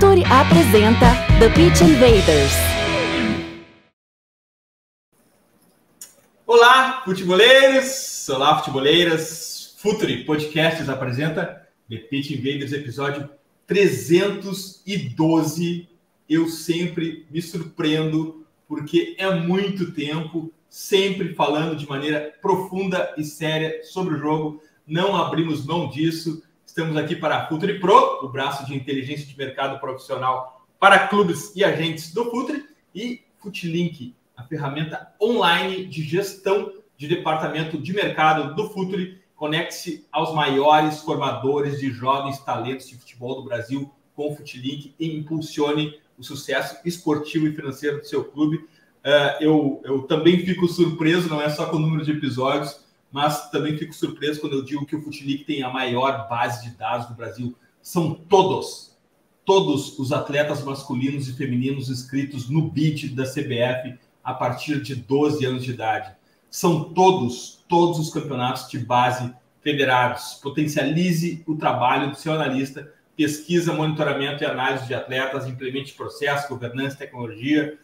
Futuri apresenta The Pitch Invaders. Olá, futeboleiros! Olá, futeboleiras! Futuri Podcasts apresenta The Pitch Invaders, episódio 312. Eu sempre me surpreendo porque é muito tempo, sempre falando de maneira profunda e séria sobre o jogo. Não abrimos mão disso. Estamos aqui para a Futuri Pro, o braço de inteligência de mercado profissional para clubes e agentes do Futuri, e Futlink, a ferramenta online de gestão de departamento de mercado do Futuri. Conecte-se aos maiores formadores de jovens talentos de futebol do Brasil com o Futlink e impulsione o sucesso esportivo e financeiro do seu clube. Uh, eu, eu também fico surpreso, não é só com o número de episódios, mas também fico surpreso quando eu digo que o Futilic tem a maior base de dados do Brasil. São todos, todos os atletas masculinos e femininos inscritos no BID da CBF a partir de 12 anos de idade. São todos, todos os campeonatos de base federados. Potencialize o trabalho do seu analista, pesquisa, monitoramento e análise de atletas, implemente processo, governança, tecnologia,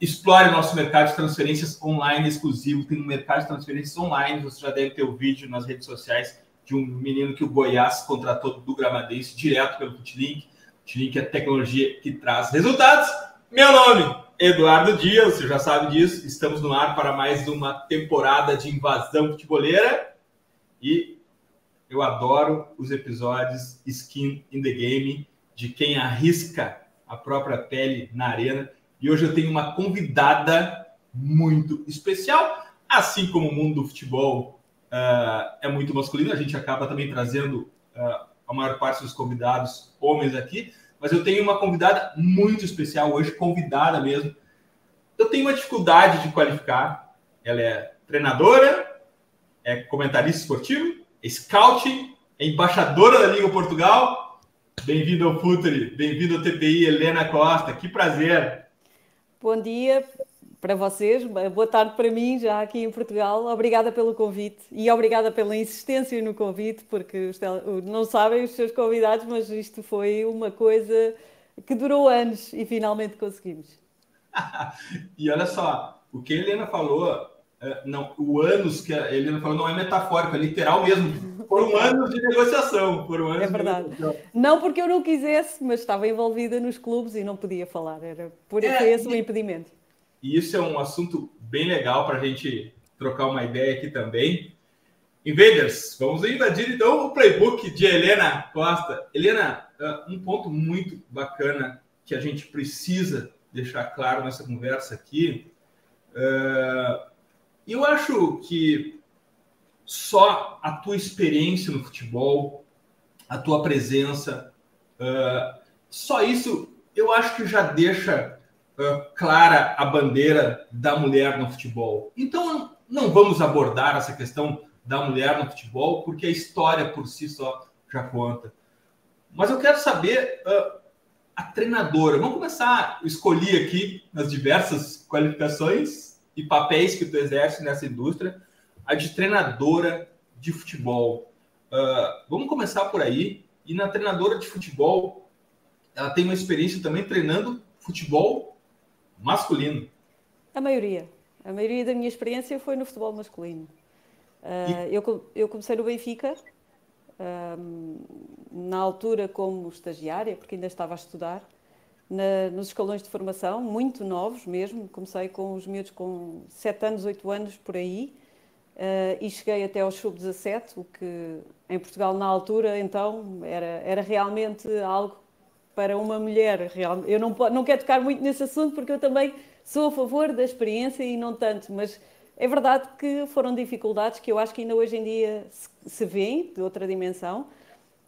Explore o nosso mercado de transferências online exclusivo. Tem um mercado de transferências online. Você já deve ter o vídeo nas redes sociais de um menino que o Goiás contratou do Gramadense direto pelo Futlink. Futlink é tecnologia que traz resultados. Meu nome, Eduardo Dias, você já sabe disso. Estamos no ar para mais uma temporada de invasão futeboleira. E eu adoro os episódios Skin in the Game, de quem arrisca a própria pele na arena e hoje eu tenho uma convidada muito especial, assim como o mundo do futebol uh, é muito masculino, a gente acaba também trazendo uh, a maior parte dos convidados homens aqui, mas eu tenho uma convidada muito especial hoje, convidada mesmo. Eu tenho uma dificuldade de qualificar. Ela é treinadora, é comentarista esportivo, é scouting, é embaixadora da Liga Portugal. Bem-vindo ao Futuri, bem-vindo ao TPI, Helena Costa. Que prazer. Bom dia para vocês, boa tarde para mim, já aqui em Portugal. Obrigada pelo convite e obrigada pela insistência no convite, porque não sabem os seus convidados, mas isto foi uma coisa que durou anos e finalmente conseguimos. e olha só, o que a Helena falou, é, não, o anos que a Helena falou não é metafórico, é literal mesmo. Foram anos de negociação. Foram anos é verdade. Não porque eu não quisesse, mas estava envolvida nos clubes e não podia falar. Era por é, esse o impedimento. E isso é um assunto bem legal para a gente trocar uma ideia aqui também. Invaders, vamos invadir então o playbook de Helena Costa. Helena, uh, um ponto muito bacana que a gente precisa deixar claro nessa conversa aqui. Uh, eu acho que só a tua experiência no futebol, a tua presença, uh, só isso eu acho que já deixa uh, clara a bandeira da mulher no futebol. Então não vamos abordar essa questão da mulher no futebol, porque a história por si só já conta. Mas eu quero saber uh, a treinadora. Vamos começar a escolher aqui nas diversas qualificações e papéis que tu exerce nessa indústria a de treinadora de futebol. Uh, vamos começar por aí. E na treinadora de futebol, ela tem uma experiência também treinando futebol masculino. A maioria. A maioria da minha experiência foi no futebol masculino. Uh, e... eu, eu comecei no Benfica, uh, na altura como estagiária, porque ainda estava a estudar, na, nos escalões de formação, muito novos mesmo. Comecei com os miúdos com 7 anos, 8 anos por aí. Uh, e cheguei até ao sub-17, o que em Portugal na altura então era, era realmente algo para uma mulher. Real, eu não, não quero tocar muito nesse assunto porque eu também sou a favor da experiência e não tanto, mas é verdade que foram dificuldades que eu acho que ainda hoje em dia se, se vêem de outra dimensão,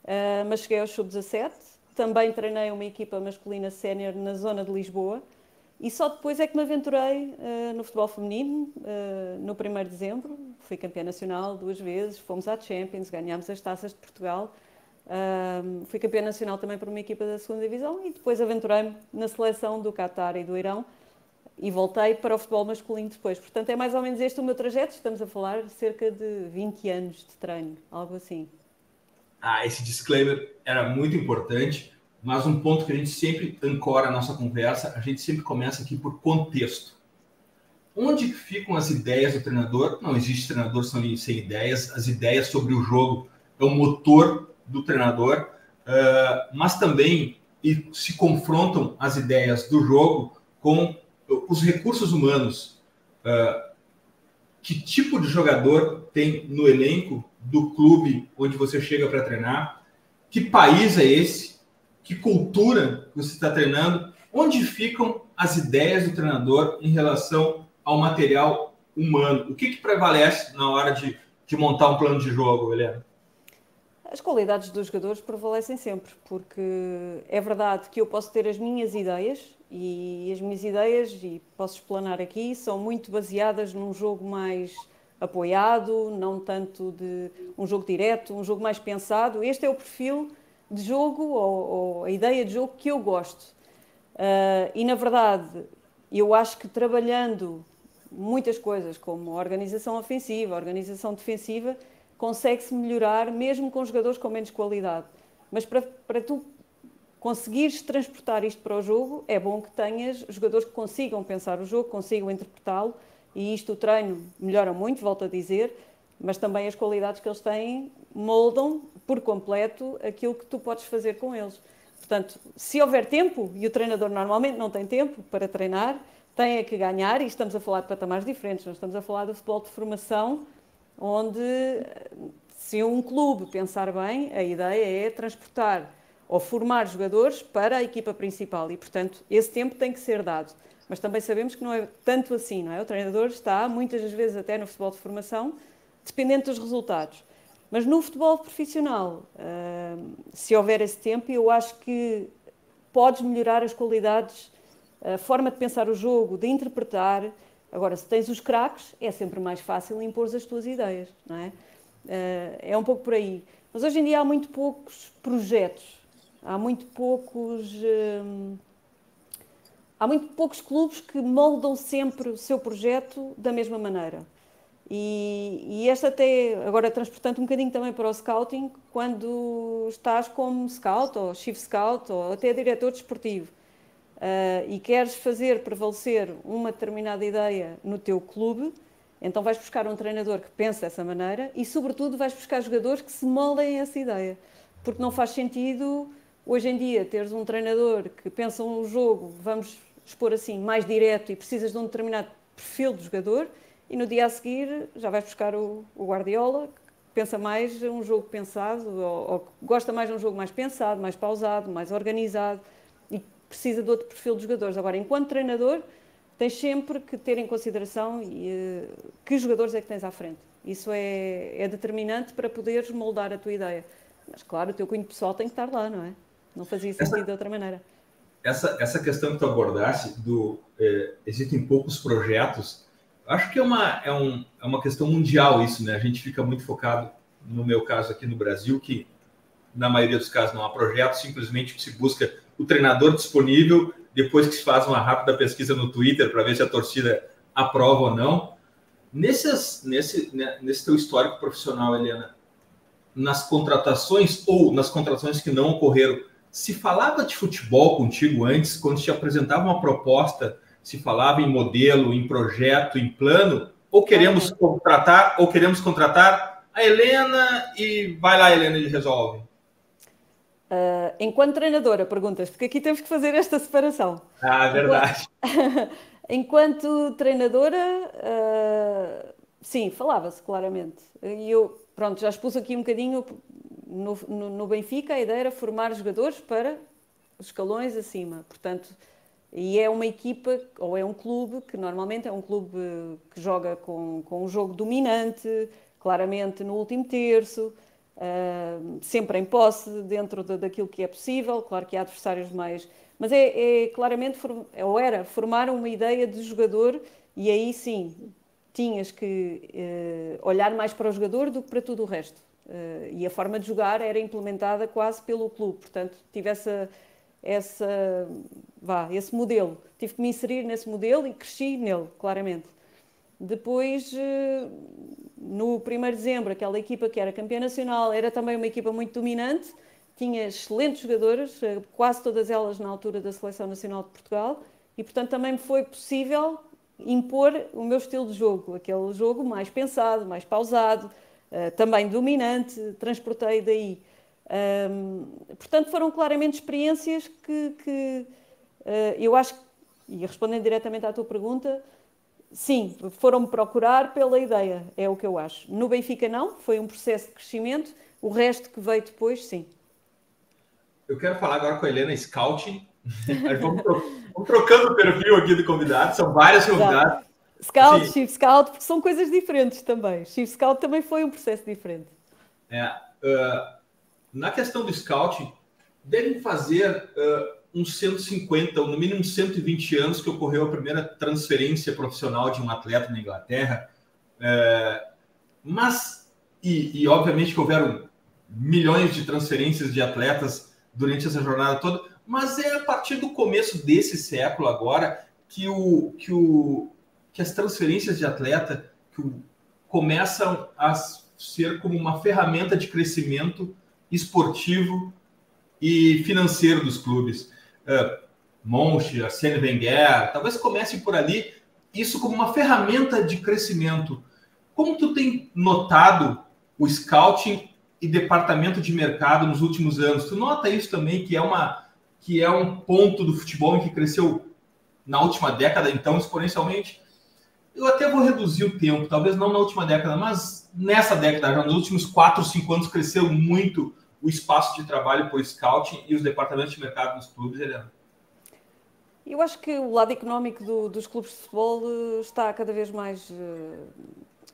uh, mas cheguei ao sub-17, também treinei uma equipa masculina sénior na zona de Lisboa, e só depois é que me aventurei uh, no futebol feminino, uh, no 1 de dezembro. Fui campeã nacional duas vezes, fomos à Champions, ganhámos as taças de Portugal. Uh, fui campeã nacional também por uma equipa da segunda divisão e depois aventurei-me na seleção do Qatar e do Irão e voltei para o futebol masculino depois. Portanto, é mais ou menos este o meu trajeto. Estamos a falar cerca de 20 anos de treino, algo assim. Ah, esse disclaimer era muito importante mas um ponto que a gente sempre ancora a nossa conversa, a gente sempre começa aqui por contexto. Onde ficam as ideias do treinador? Não existe treinador sem ideias. As ideias sobre o jogo é o motor do treinador, uh, mas também se confrontam as ideias do jogo com os recursos humanos. Uh, que tipo de jogador tem no elenco do clube onde você chega para treinar? Que país é esse? Que cultura você está treinando? Onde ficam as ideias do treinador em relação ao material humano? O que, que prevalece na hora de, de montar um plano de jogo, Helena? As qualidades dos jogadores prevalecem sempre, porque é verdade que eu posso ter as minhas ideias e as minhas ideias, e posso explanar aqui, são muito baseadas num jogo mais apoiado, não tanto de um jogo direto, um jogo mais pensado. Este é o perfil de jogo ou, ou a ideia de jogo que eu gosto. Uh, e na verdade, eu acho que trabalhando muitas coisas, como organização ofensiva, organização defensiva, consegue-se melhorar mesmo com jogadores com menos qualidade. Mas para, para tu conseguires transportar isto para o jogo, é bom que tenhas jogadores que consigam pensar o jogo, consigam interpretá-lo, e isto o treino melhora muito, volto a dizer, mas também as qualidades que eles têm moldam por completo aquilo que tu podes fazer com eles. Portanto, se houver tempo, e o treinador normalmente não tem tempo para treinar, tem é que ganhar, e estamos a falar de patamares diferentes, nós estamos a falar do futebol de formação, onde se um clube pensar bem, a ideia é transportar ou formar jogadores para a equipa principal e, portanto, esse tempo tem que ser dado. Mas também sabemos que não é tanto assim, não é? O treinador está, muitas das vezes, até no futebol de formação, dependente dos resultados. Mas no futebol profissional, se houver esse tempo, eu acho que podes melhorar as qualidades, a forma de pensar o jogo, de interpretar. Agora, se tens os craques, é sempre mais fácil impor as tuas ideias, não é? É um pouco por aí. Mas hoje em dia há muito poucos projetos Há muito poucos. Hum, há muito poucos clubes que moldam sempre o seu projeto da mesma maneira. E, e esta até, agora transportando um bocadinho também para o scouting, quando estás como scout, ou chief scout, ou até diretor desportivo, uh, e queres fazer prevalecer uma determinada ideia no teu clube, então vais buscar um treinador que pense dessa maneira e, sobretudo, vais buscar jogadores que se moldem essa ideia. Porque não faz sentido Hoje em dia, teres um treinador que pensa um jogo, vamos expor assim, mais direto e precisas de um determinado perfil de jogador, e no dia a seguir já vais buscar o, o Guardiola, que pensa mais um jogo pensado, ou, ou, gosta mais de um jogo mais pensado, mais pausado, mais organizado, e precisa de outro perfil de jogadores. Agora, enquanto treinador, tens sempre que ter em consideração e, uh, que jogadores é que tens à frente. Isso é, é determinante para poderes moldar a tua ideia. Mas, claro, o teu cunho pessoal tem que estar lá, não é? Não fazia sentido essa, de outra maneira. Essa, essa questão que tu abordaste do é, existem poucos projetos, acho que é uma, é, um, é uma questão mundial isso, né? A gente fica muito focado, no meu caso aqui no Brasil, que na maioria dos casos não há projeto, simplesmente se busca o treinador disponível, depois que se faz uma rápida pesquisa no Twitter para ver se a torcida aprova ou não. Nesses, nesse, né, nesse teu histórico profissional, Helena, nas contratações ou nas contratações que não ocorreram, se falava de futebol contigo antes, quando te apresentava uma proposta, se falava em modelo, em projeto, em plano, ou queremos contratar, ou queremos contratar a Helena e vai lá, Helena, e resolve? Uh, enquanto treinadora, perguntas, porque aqui temos que fazer esta separação. Ah, verdade. Enquanto, enquanto treinadora, uh, sim, falava-se claramente. E eu, pronto, já expus aqui um bocadinho no, no, Benfica a ideia era formar jogadores para os escalões acima. Portanto, e é uma equipa, ou é um clube, que normalmente é um clube que joga com, com um jogo dominante, claramente no último terço, uh, sempre em posse, dentro de, daquilo que é possível. Claro que há adversários mais. Mas é, é claramente, ou era, formar uma ideia de jogador, e aí sim tinhas que uh, olhar mais para o jogador do que para tudo o resto. Uh, e a forma de jogar era implementada quase pelo clube, portanto, tive essa, essa, vá, esse modelo. Tive que me inserir nesse modelo e cresci nele, claramente. Depois, uh, no 1 de dezembro, aquela equipa que era campeã nacional era também uma equipa muito dominante, tinha excelentes jogadoras, quase todas elas na altura da Seleção Nacional de Portugal, e portanto também me foi possível impor o meu estilo de jogo, aquele jogo mais pensado, mais pausado, também dominante, transportei daí. Um, portanto, foram claramente experiências que, que uh, eu acho, e respondendo diretamente à tua pergunta, sim, foram-me procurar pela ideia, é o que eu acho. No Benfica, não, foi um processo de crescimento, o resto que veio depois, sim. Eu quero falar agora com a Helena Scouting. vamos, vamos trocando o perfil aqui do convidado, são várias convidadas. Scout, Sim. Chief Scout, porque são coisas diferentes também. Chief Scout também foi um processo diferente. É, uh, na questão do scouting, devem fazer uh, uns 150, ou no mínimo 120 anos que ocorreu a primeira transferência profissional de um atleta na Inglaterra. Uh, mas, e, e, obviamente que houveram milhões de transferências de atletas durante essa jornada toda, mas é a partir do começo desse século agora que, o, que, o, que as transferências de atleta que começam a ser como uma ferramenta de crescimento esportivo e financeiro dos clubes. Uh, Monchi, Arsene Wenger, talvez comece por ali, isso como uma ferramenta de crescimento. Como tu tem notado o scouting e departamento de mercado nos últimos anos? Tu nota isso também que é uma que é um ponto do futebol em que cresceu na última década, então exponencialmente. Eu até vou reduzir o tempo, talvez não na última década, mas nessa década, já nos últimos 4, 5 anos, cresceu muito o espaço de trabalho por scouting e os departamentos de mercado dos clubes, Helena? Eu acho que o lado económico do, dos clubes de futebol eh, está cada vez mais. Eh,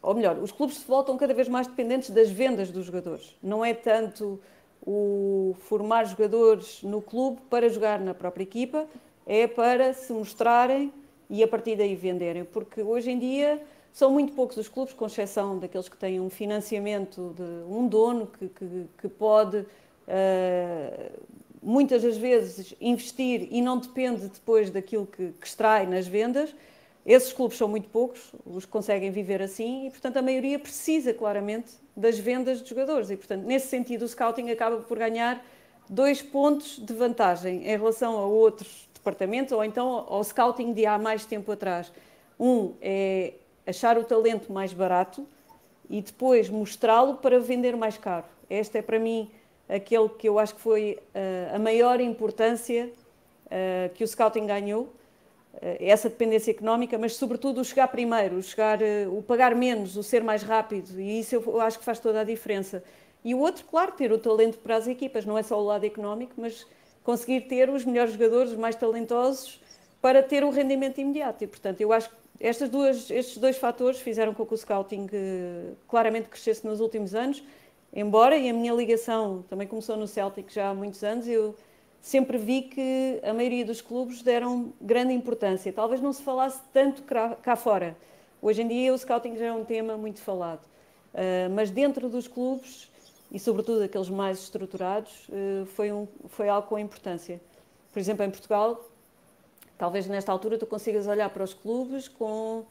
ou melhor, os clubes de futebol estão cada vez mais dependentes das vendas dos jogadores. Não é tanto o formar jogadores no clube para jogar na própria equipa, é para se mostrarem e a partir daí venderem. Porque hoje em dia são muito poucos os clubes, com exceção daqueles que têm um financiamento de um dono que, que, que pode uh, muitas das vezes investir e não depende depois daquilo que, que extrai nas vendas. Esses clubes são muito poucos, os que conseguem viver assim, e portanto a maioria precisa claramente das vendas de jogadores. E portanto, nesse sentido, o scouting acaba por ganhar dois pontos de vantagem em relação a outros departamentos, ou então ao scouting de há mais tempo atrás. Um é achar o talento mais barato e depois mostrá-lo para vender mais caro. Este é para mim aquele que eu acho que foi uh, a maior importância uh, que o scouting ganhou, uh, essa dependência económica, mas sobretudo o chegar primeiro, o, chegar, o pagar menos, o ser mais rápido, e isso eu acho que faz toda a diferença. E o outro, claro, ter o talento para as equipas, não é só o lado económico, mas conseguir ter os melhores jogadores, os mais talentosos, para ter o rendimento imediato. E, portanto, eu acho que estas duas, estes dois fatores fizeram com que o scouting uh, claramente crescesse nos últimos anos, embora, e a minha ligação também começou no Celtic já há muitos anos, eu sempre vi que a maioria dos clubes deram grande importância. Talvez não se falasse tanto cá fora. Hoje em dia o scouting já é um tema muito falado. Uh, mas dentro dos clubes, e sobretudo aqueles mais estruturados, uh, foi, um, foi algo com importância. Por exemplo, em Portugal, talvez nesta altura tu consigas olhar para os clubes com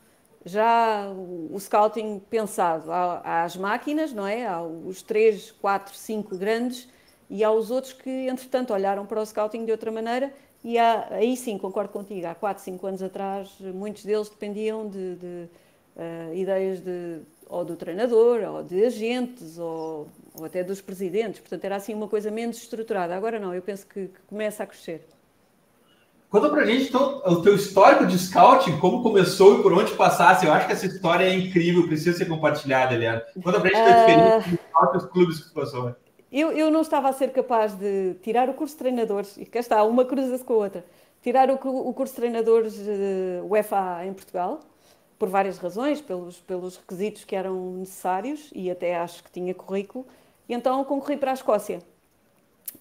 já o scouting pensado. Há, as máquinas, não é? Há os três, quatro, cinco grandes e há os outros que, entretanto, olharam para o scouting de outra maneira e há, aí sim, concordo contigo, há quatro, cinco anos atrás, muitos deles dependiam de, de uh, ideias de, ou do treinador, ou de agentes, ou, ou, até dos presidentes. Portanto, era assim uma coisa menos estruturada. Agora não, eu penso que, que começa a crescer. Conta pra gente então, o teu histórico de scouting, como começou e por onde passasse. Eu acho que essa história é incrível, precisa ser compartilhada, Eliana. Conta pra gente uh... a diferença dos clubes que tu passou. Eu, eu não estava a ser capaz de tirar o curso de treinadores, e cá está, uma cruza-se com a outra. Tirar o, o curso de treinadores uh, UEFA em Portugal, por várias razões, pelos, pelos requisitos que eram necessários, e até acho que tinha currículo, e então concorri para a Escócia.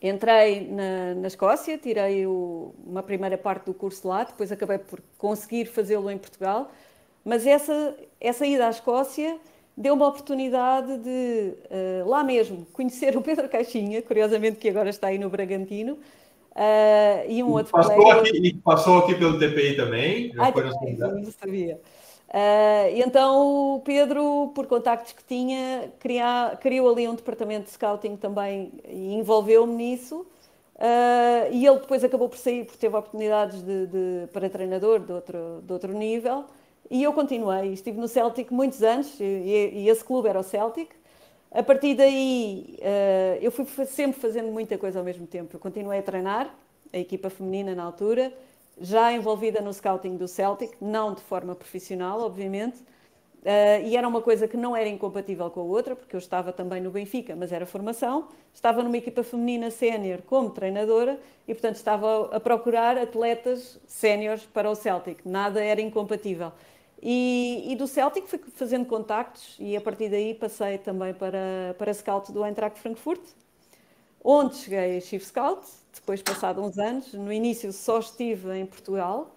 Entrei na, na Escócia, tirei o, uma primeira parte do curso lá, depois acabei por conseguir fazê-lo em Portugal, mas essa, essa ida à Escócia deu uma oportunidade de, uh, lá mesmo, conhecer o Pedro Caixinha, curiosamente que agora está aí no Bragantino, uh, e um outro passou colega... Aqui, passou aqui pelo TPI também? Ah, também, não sabia. Uh, então o Pedro, por contactos que tinha, cria, criou ali um departamento de scouting também e envolveu-me nisso. Uh, e ele depois acabou por sair, porque teve oportunidades de, de, para treinador de outro, de outro nível. E eu continuei, estive no Celtic muitos anos, e, e esse clube era o Celtic. A partir daí, uh, eu fui sempre fazendo muita coisa ao mesmo tempo. Eu continuei a treinar, a equipa feminina na altura, já envolvida no scouting do Celtic, não de forma profissional, obviamente, Uh, e era uma coisa que não era incompatível com a outra, porque eu estava também no Benfica, mas era formação, estava numa equipa feminina sénior como treinadora e, portanto, estava a procurar atletas séniores para o Celtic. Nada era incompatível. E, e, do Celtic fui fazendo contactos e a partir daí passei também para, para scout do Eintracht Frankfurt, onde cheguei a Chief Scout, depois passado uns anos. No início só estive em Portugal,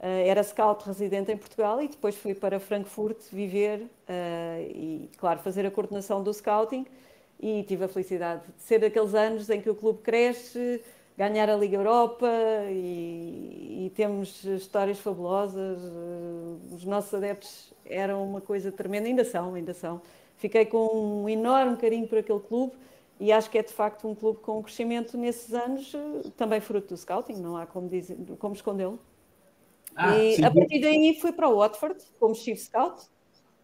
Uh, era scout residente em Portugal e depois fui para Frankfurt viver uh, e, claro, fazer a coordenação do scouting. E tive a felicidade de ser daqueles anos em que o clube cresce, ganhar a Liga Europa e, e temos histórias fabulosas. Uh, os nossos adeptos eram uma coisa tremenda, ainda são, ainda são. Fiquei com um enorme carinho por aquele clube e acho que é de facto um clube com um crescimento nesses anos, também fruto do scouting, não há como, dizer, como escondê-lo. Ah, e sim. a partir daí fui para o Watford como Chief Scout.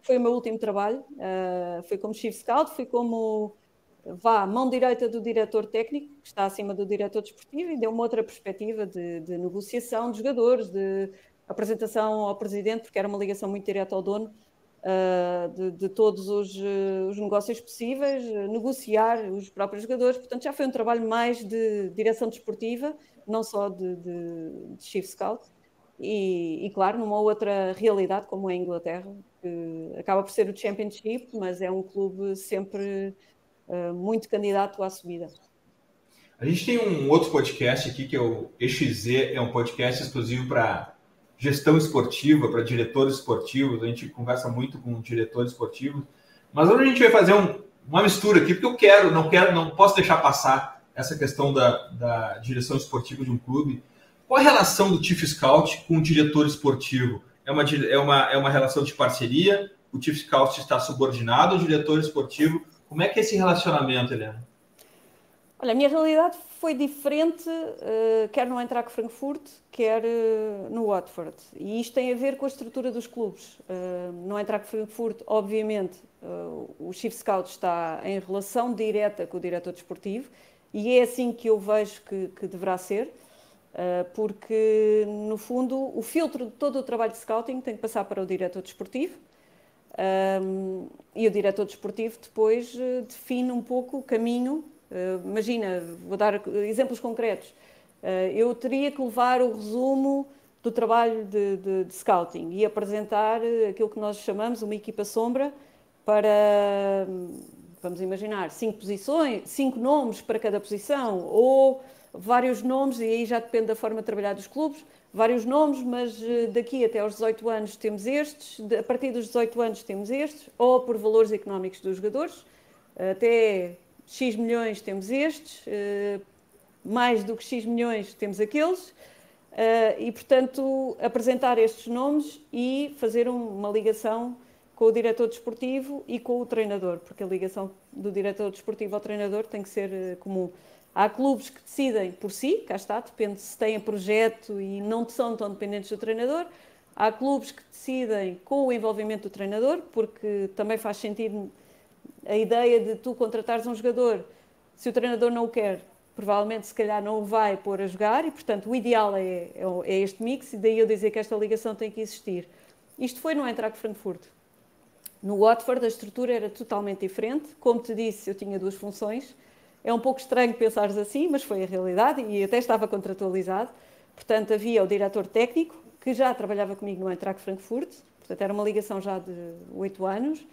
Foi o meu último trabalho. Uh, fui como Chief Scout, fui como vá, mão direita do diretor técnico, que está acima do diretor desportivo, e deu uma outra perspectiva de, de negociação de jogadores, de apresentação ao presidente, porque era uma ligação muito direta ao dono, uh, de, de, todos os, uh, os negócios possíveis, negociar os próprios jogadores. Portanto, já foi um trabalho mais de direção desportiva, não só de, de, de Chief Scout e, e, claro, numa outra realidade como é a Inglaterra, que acaba por ser o Championship, mas é um clube sempre uh, muito candidato à subida. A gente tem um outro podcast aqui que é o EXZ, é um podcast exclusivo para gestão esportiva, para diretores esportivos. A gente conversa muito com diretores esportivos, mas hoje a gente vai fazer um, uma mistura aqui, porque eu quero, não quero, não posso deixar passar essa questão da, da direção esportiva de um clube. Qual a relação do Chief Scout com o diretor esportivo? É uma, é uma, é uma relação de parceria? O Chief Scout está subordinado ao diretor esportivo? Como é que é esse relacionamento, Helena? Olha, a minha realidade foi diferente, uh, quer no Eintracht Frankfurt, quer uh, no Watford. E isto tem a ver com a estrutura dos clubes. Uh, no Eintracht Frankfurt, obviamente, o Chief Scout está em relação direta com o diretor desportivo e é assim que eu vejo que, que deverá ser. Porque, no fundo, o filtro de todo o trabalho de scouting tem que passar para o diretor desportivo um, e o diretor desportivo depois define um pouco o caminho. Uh, imagina, vou dar exemplos concretos. Uh, eu teria que levar o resumo do trabalho de, de, de, scouting e apresentar aquilo que nós chamamos uma equipa sombra para, vamos imaginar, cinco posições, cinco nomes para cada posição ou vários nomes, e aí já depende da forma de trabalhar dos clubes, vários nomes, mas eh, daqui até aos 18 anos temos estes, a partir dos 18 anos temos estes, ou por valores económicos dos jogadores, até X milhões temos estes, eh, mais do que X milhões temos aqueles, eh, e portanto apresentar estes nomes e fazer uma ligação com o diretor desportivo e com o treinador, porque a ligação do diretor desportivo ao treinador tem que ser comum. Há clubes que decidem por si, cá está, depende se têm projeto e não são tão dependentes do treinador. Há clubes que decidem com o envolvimento do treinador, porque também faz sentido a ideia de tu contratares um jogador, se o treinador não o quer, provavelmente se calhar não o vai pôr a jogar e, portanto, o ideal é, é, é este mix e daí eu dizer que esta ligação tem que existir. Isto foi no Eintracht Frankfurt. No Watford a estrutura era totalmente diferente. Como te disse, eu tinha duas funções é um pouco estranho pensares assim, mas foi a realidade e até estava contratualizado. Portanto, havia o diretor técnico, que já trabalhava comigo no Eintracht Frankfurt, portanto, era uma ligação já de oito anos.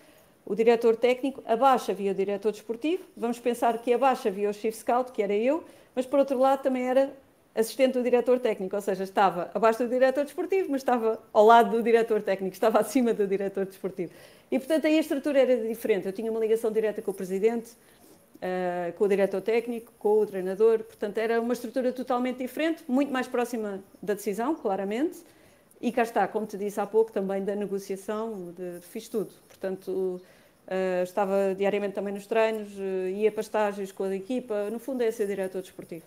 O diretor técnico, abaixo havia o diretor desportivo, vamos pensar que abaixo havia o chief scout, que era eu, mas por outro lado também era assistente do diretor técnico, ou seja, estava abaixo do diretor desportivo, mas estava ao lado do diretor técnico, estava acima do diretor desportivo. E, portanto, aí a estrutura era diferente. Eu tinha uma ligação direta com o presidente, uh, com o diretor técnico, com o treinador. Portanto, era uma estrutura totalmente diferente, muito mais próxima da decisão, claramente, e cá está, como te disse há pouco, também da negociação, de, fiz tudo. Portanto, uh, estava diariamente também nos treinos, uh, ia para estágios com a equipa, no fundo é ser diretor desportivo.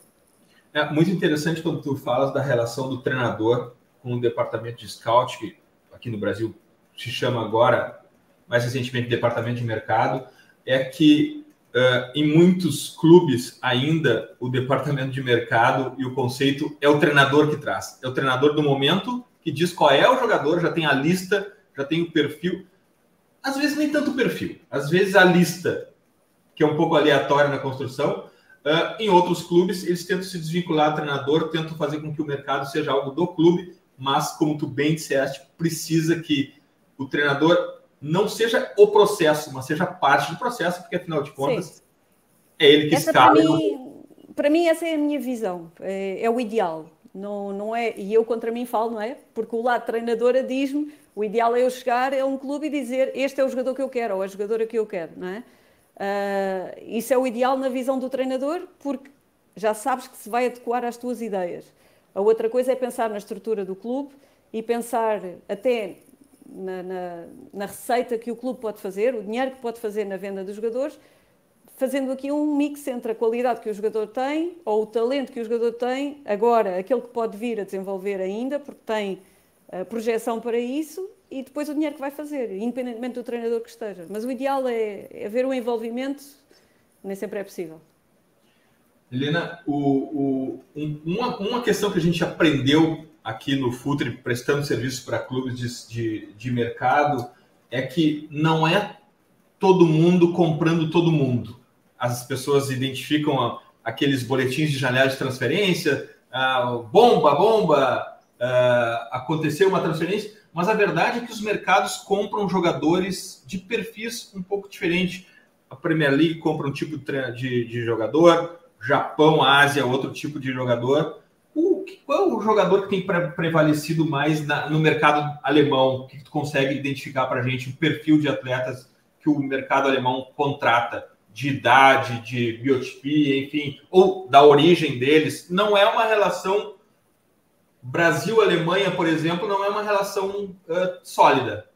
É muito interessante quando tu falas da relação do treinador com o departamento de scout, que aqui no Brasil se chama agora, mais recentemente, departamento de mercado, é que uh, em muitos clubes ainda o departamento de mercado e o conceito é o treinador que traz. É o treinador do momento que diz qual é o jogador, já tem a lista, já tem o perfil. Às vezes nem tanto o perfil, às vezes a lista, que é um pouco aleatória na construção. Uh, em outros clubes, eles tentam se desvincular do treinador, tentam fazer com que o mercado seja algo do clube, mas, como tu bem disseste, precisa que o treinador não seja o processo, mas seja parte do processo, porque afinal de contas Sim. é ele que essa escala. Para mim, mim, essa é a minha visão, é, é, o ideal. Não, não é, e eu contra mim falo, não é? Porque o lado treinadora diz-me o ideal é eu chegar a um clube e dizer este é o jogador que eu quero ou a jogadora que eu quero, não é? Uh, isso é o ideal na visão do treinador, porque já sabes que se vai adequar às tuas ideias. A outra coisa é pensar na estrutura do clube e pensar até na, na, na, receita que o clube pode fazer, o dinheiro que pode fazer na venda dos jogadores, fazendo aqui um mix entre a qualidade que o jogador tem ou o talento que o jogador tem, agora aquele que pode vir a desenvolver ainda, porque tem a projeção para isso, e depois o dinheiro que vai fazer, independentemente do treinador que esteja. Mas o ideal é, é ver o envolvimento, nem sempre é possível. Helena, o, o, um, uma, uma questão que a gente aprendeu aqui no Futre, prestando serviço para clubes de, de, de, mercado, é que não é todo mundo comprando todo mundo. As pessoas identificam aqueles boletins de janela de transferência, ah, bomba, bomba, ah, aconteceu uma transferência, mas a verdade é que os mercados compram jogadores de perfis um pouco diferente. A Premier League compra um tipo de, de jogador, Japão, Ásia, outro tipo de jogador o, qual é o jogador que tem prevalecido mais na, no mercado alemão? Que tu consegue identificar para a gente o perfil de atletas que o mercado alemão contrata? De idade, de biotipia, enfim, ou da origem deles. Não é uma relação Brasil-Alemanha, por exemplo, não é uma relação uh, sólida.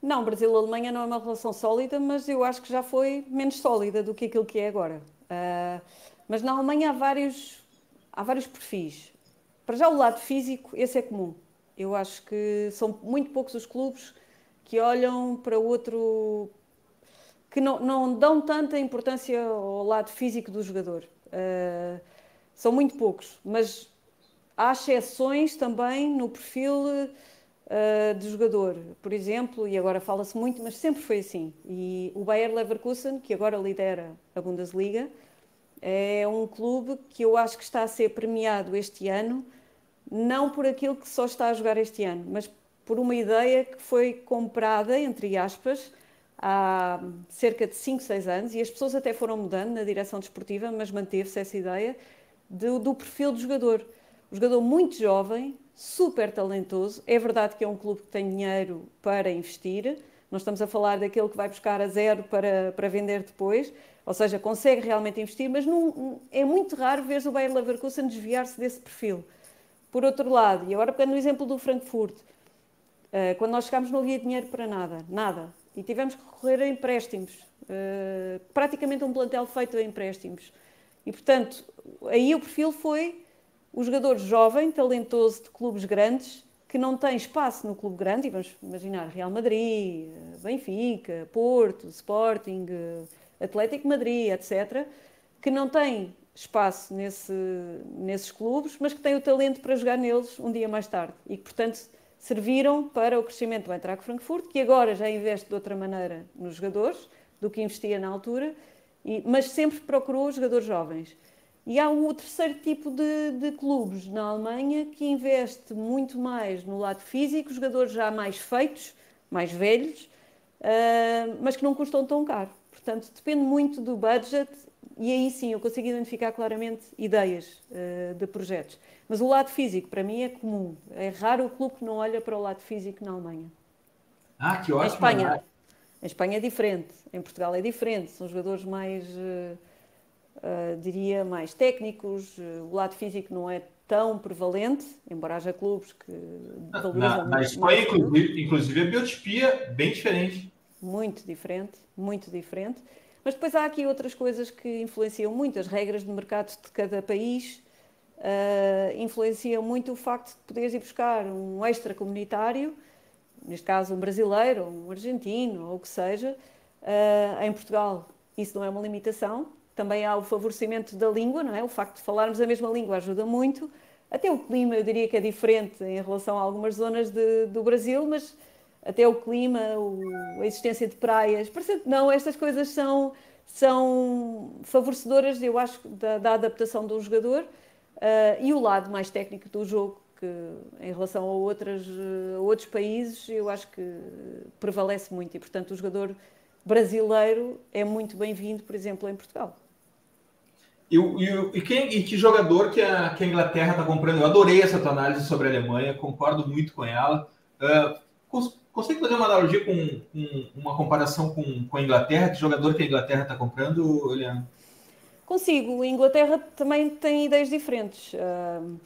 Não, Brasil-Alemanha não é uma relação sólida, mas eu acho que já foi menos sólida do que aquilo que é agora. Uh, mas na Alemanha há vários há vários perfis. Para já o lado físico, esse é comum. Eu acho que são muito poucos os clubes que olham para outro. Que não, não dão tanta importância ao lado físico do jogador. Uh, são muito poucos, mas há exceções também no perfil uh, de jogador. Por exemplo, e agora fala-se muito, mas sempre foi assim. E o Bayer Leverkusen, que agora lidera a Bundesliga, é um clube que eu acho que está a ser premiado este ano, não por aquilo que só está a jogar este ano, mas por uma ideia que foi comprada, entre aspas, há cerca de 5, 6 anos, e as pessoas até foram mudando na direção desportiva, mas manteve-se essa ideia do, do perfil do jogador. Um jogador muito jovem, super talentoso. É verdade que é um clube que tem dinheiro para investir, não estamos a falar daquele que vai buscar a zero para, para vender depois, ou seja, consegue realmente investir, mas não, é muito raro ver o Bayer Leverkusen desviar-se desse perfil. Por outro lado, e agora pegando o exemplo do Frankfurt, eh, quando nós chegámos não havia dinheiro para nada, nada, e tivemos que recorrer a empréstimos, eh, praticamente um plantel feito a empréstimos. E, portanto, aí o perfil foi o jogador jovem, talentoso de clubes grandes, que não tem espaço no clube grande, e vamos imaginar Real Madrid, Benfica, Porto, Sporting, Atlético Madrid, etc., que não têm espaço nesse, nesses clubes, mas que têm o talento para jogar neles um dia mais tarde e que, portanto, serviram para o crescimento do Eintracht Frankfurt, que agora já investe de outra maneira nos jogadores do que investia na altura, e, mas sempre procurou jogadores jovens. E há um terceiro tipo de, de, clubes na Alemanha que investe muito mais no lado físico, jogadores já mais feitos, mais velhos, uh, mas que não custam tão caro. Portanto, depende muito do budget e aí sim eu consigo identificar claramente ideias uh, de projetos. Mas o lado físico, para mim, é comum. É raro o clube que não olha para o lado físico na Alemanha. Ah, que ótimo! Em Espanha, em Espanha é diferente, em Portugal é diferente, são jogadores mais. Uh, uh, diria, mais técnicos, o lado físico não é tão prevalente, embora haja clubes que valorizam na, na Espanha, inclusive, inclusive, a biotipia bem diferente. Muito diferente, muito diferente. Mas depois há aqui outras coisas que influenciam muito. As regras de mercado de cada país uh, influenciam muito o facto de poderes ir buscar um extra comunitário, neste caso um brasileiro, um argentino, ou o que seja, uh, em Portugal. Isso não é uma limitação. Também há o favorecimento da língua, não é? O facto de falarmos a mesma língua ajuda muito. Até o clima, eu diria que é diferente em relação a algumas zonas de, do Brasil, mas até o clima, o, a existência de praias. Parece não, estas coisas são, são favorecedoras, eu acho, da, da adaptação do jogador uh, e o lado mais técnico do jogo, que em relação a, outras, a outros países, eu acho que prevalece muito e, portanto, o jogador brasileiro é muito bem-vindo, por exemplo, em Portugal. E, e, e, quem, e que jogador que a, que a Inglaterra está comprando? Eu adorei essa tua análise sobre a Alemanha, concordo muito com ela. Uh, Consegue fazer uma analogia com, com uma comparação com, com, a Inglaterra? Que jogador que a Inglaterra está comprando, Eliana? Consigo. A Inglaterra também tem ideias diferentes. Uh,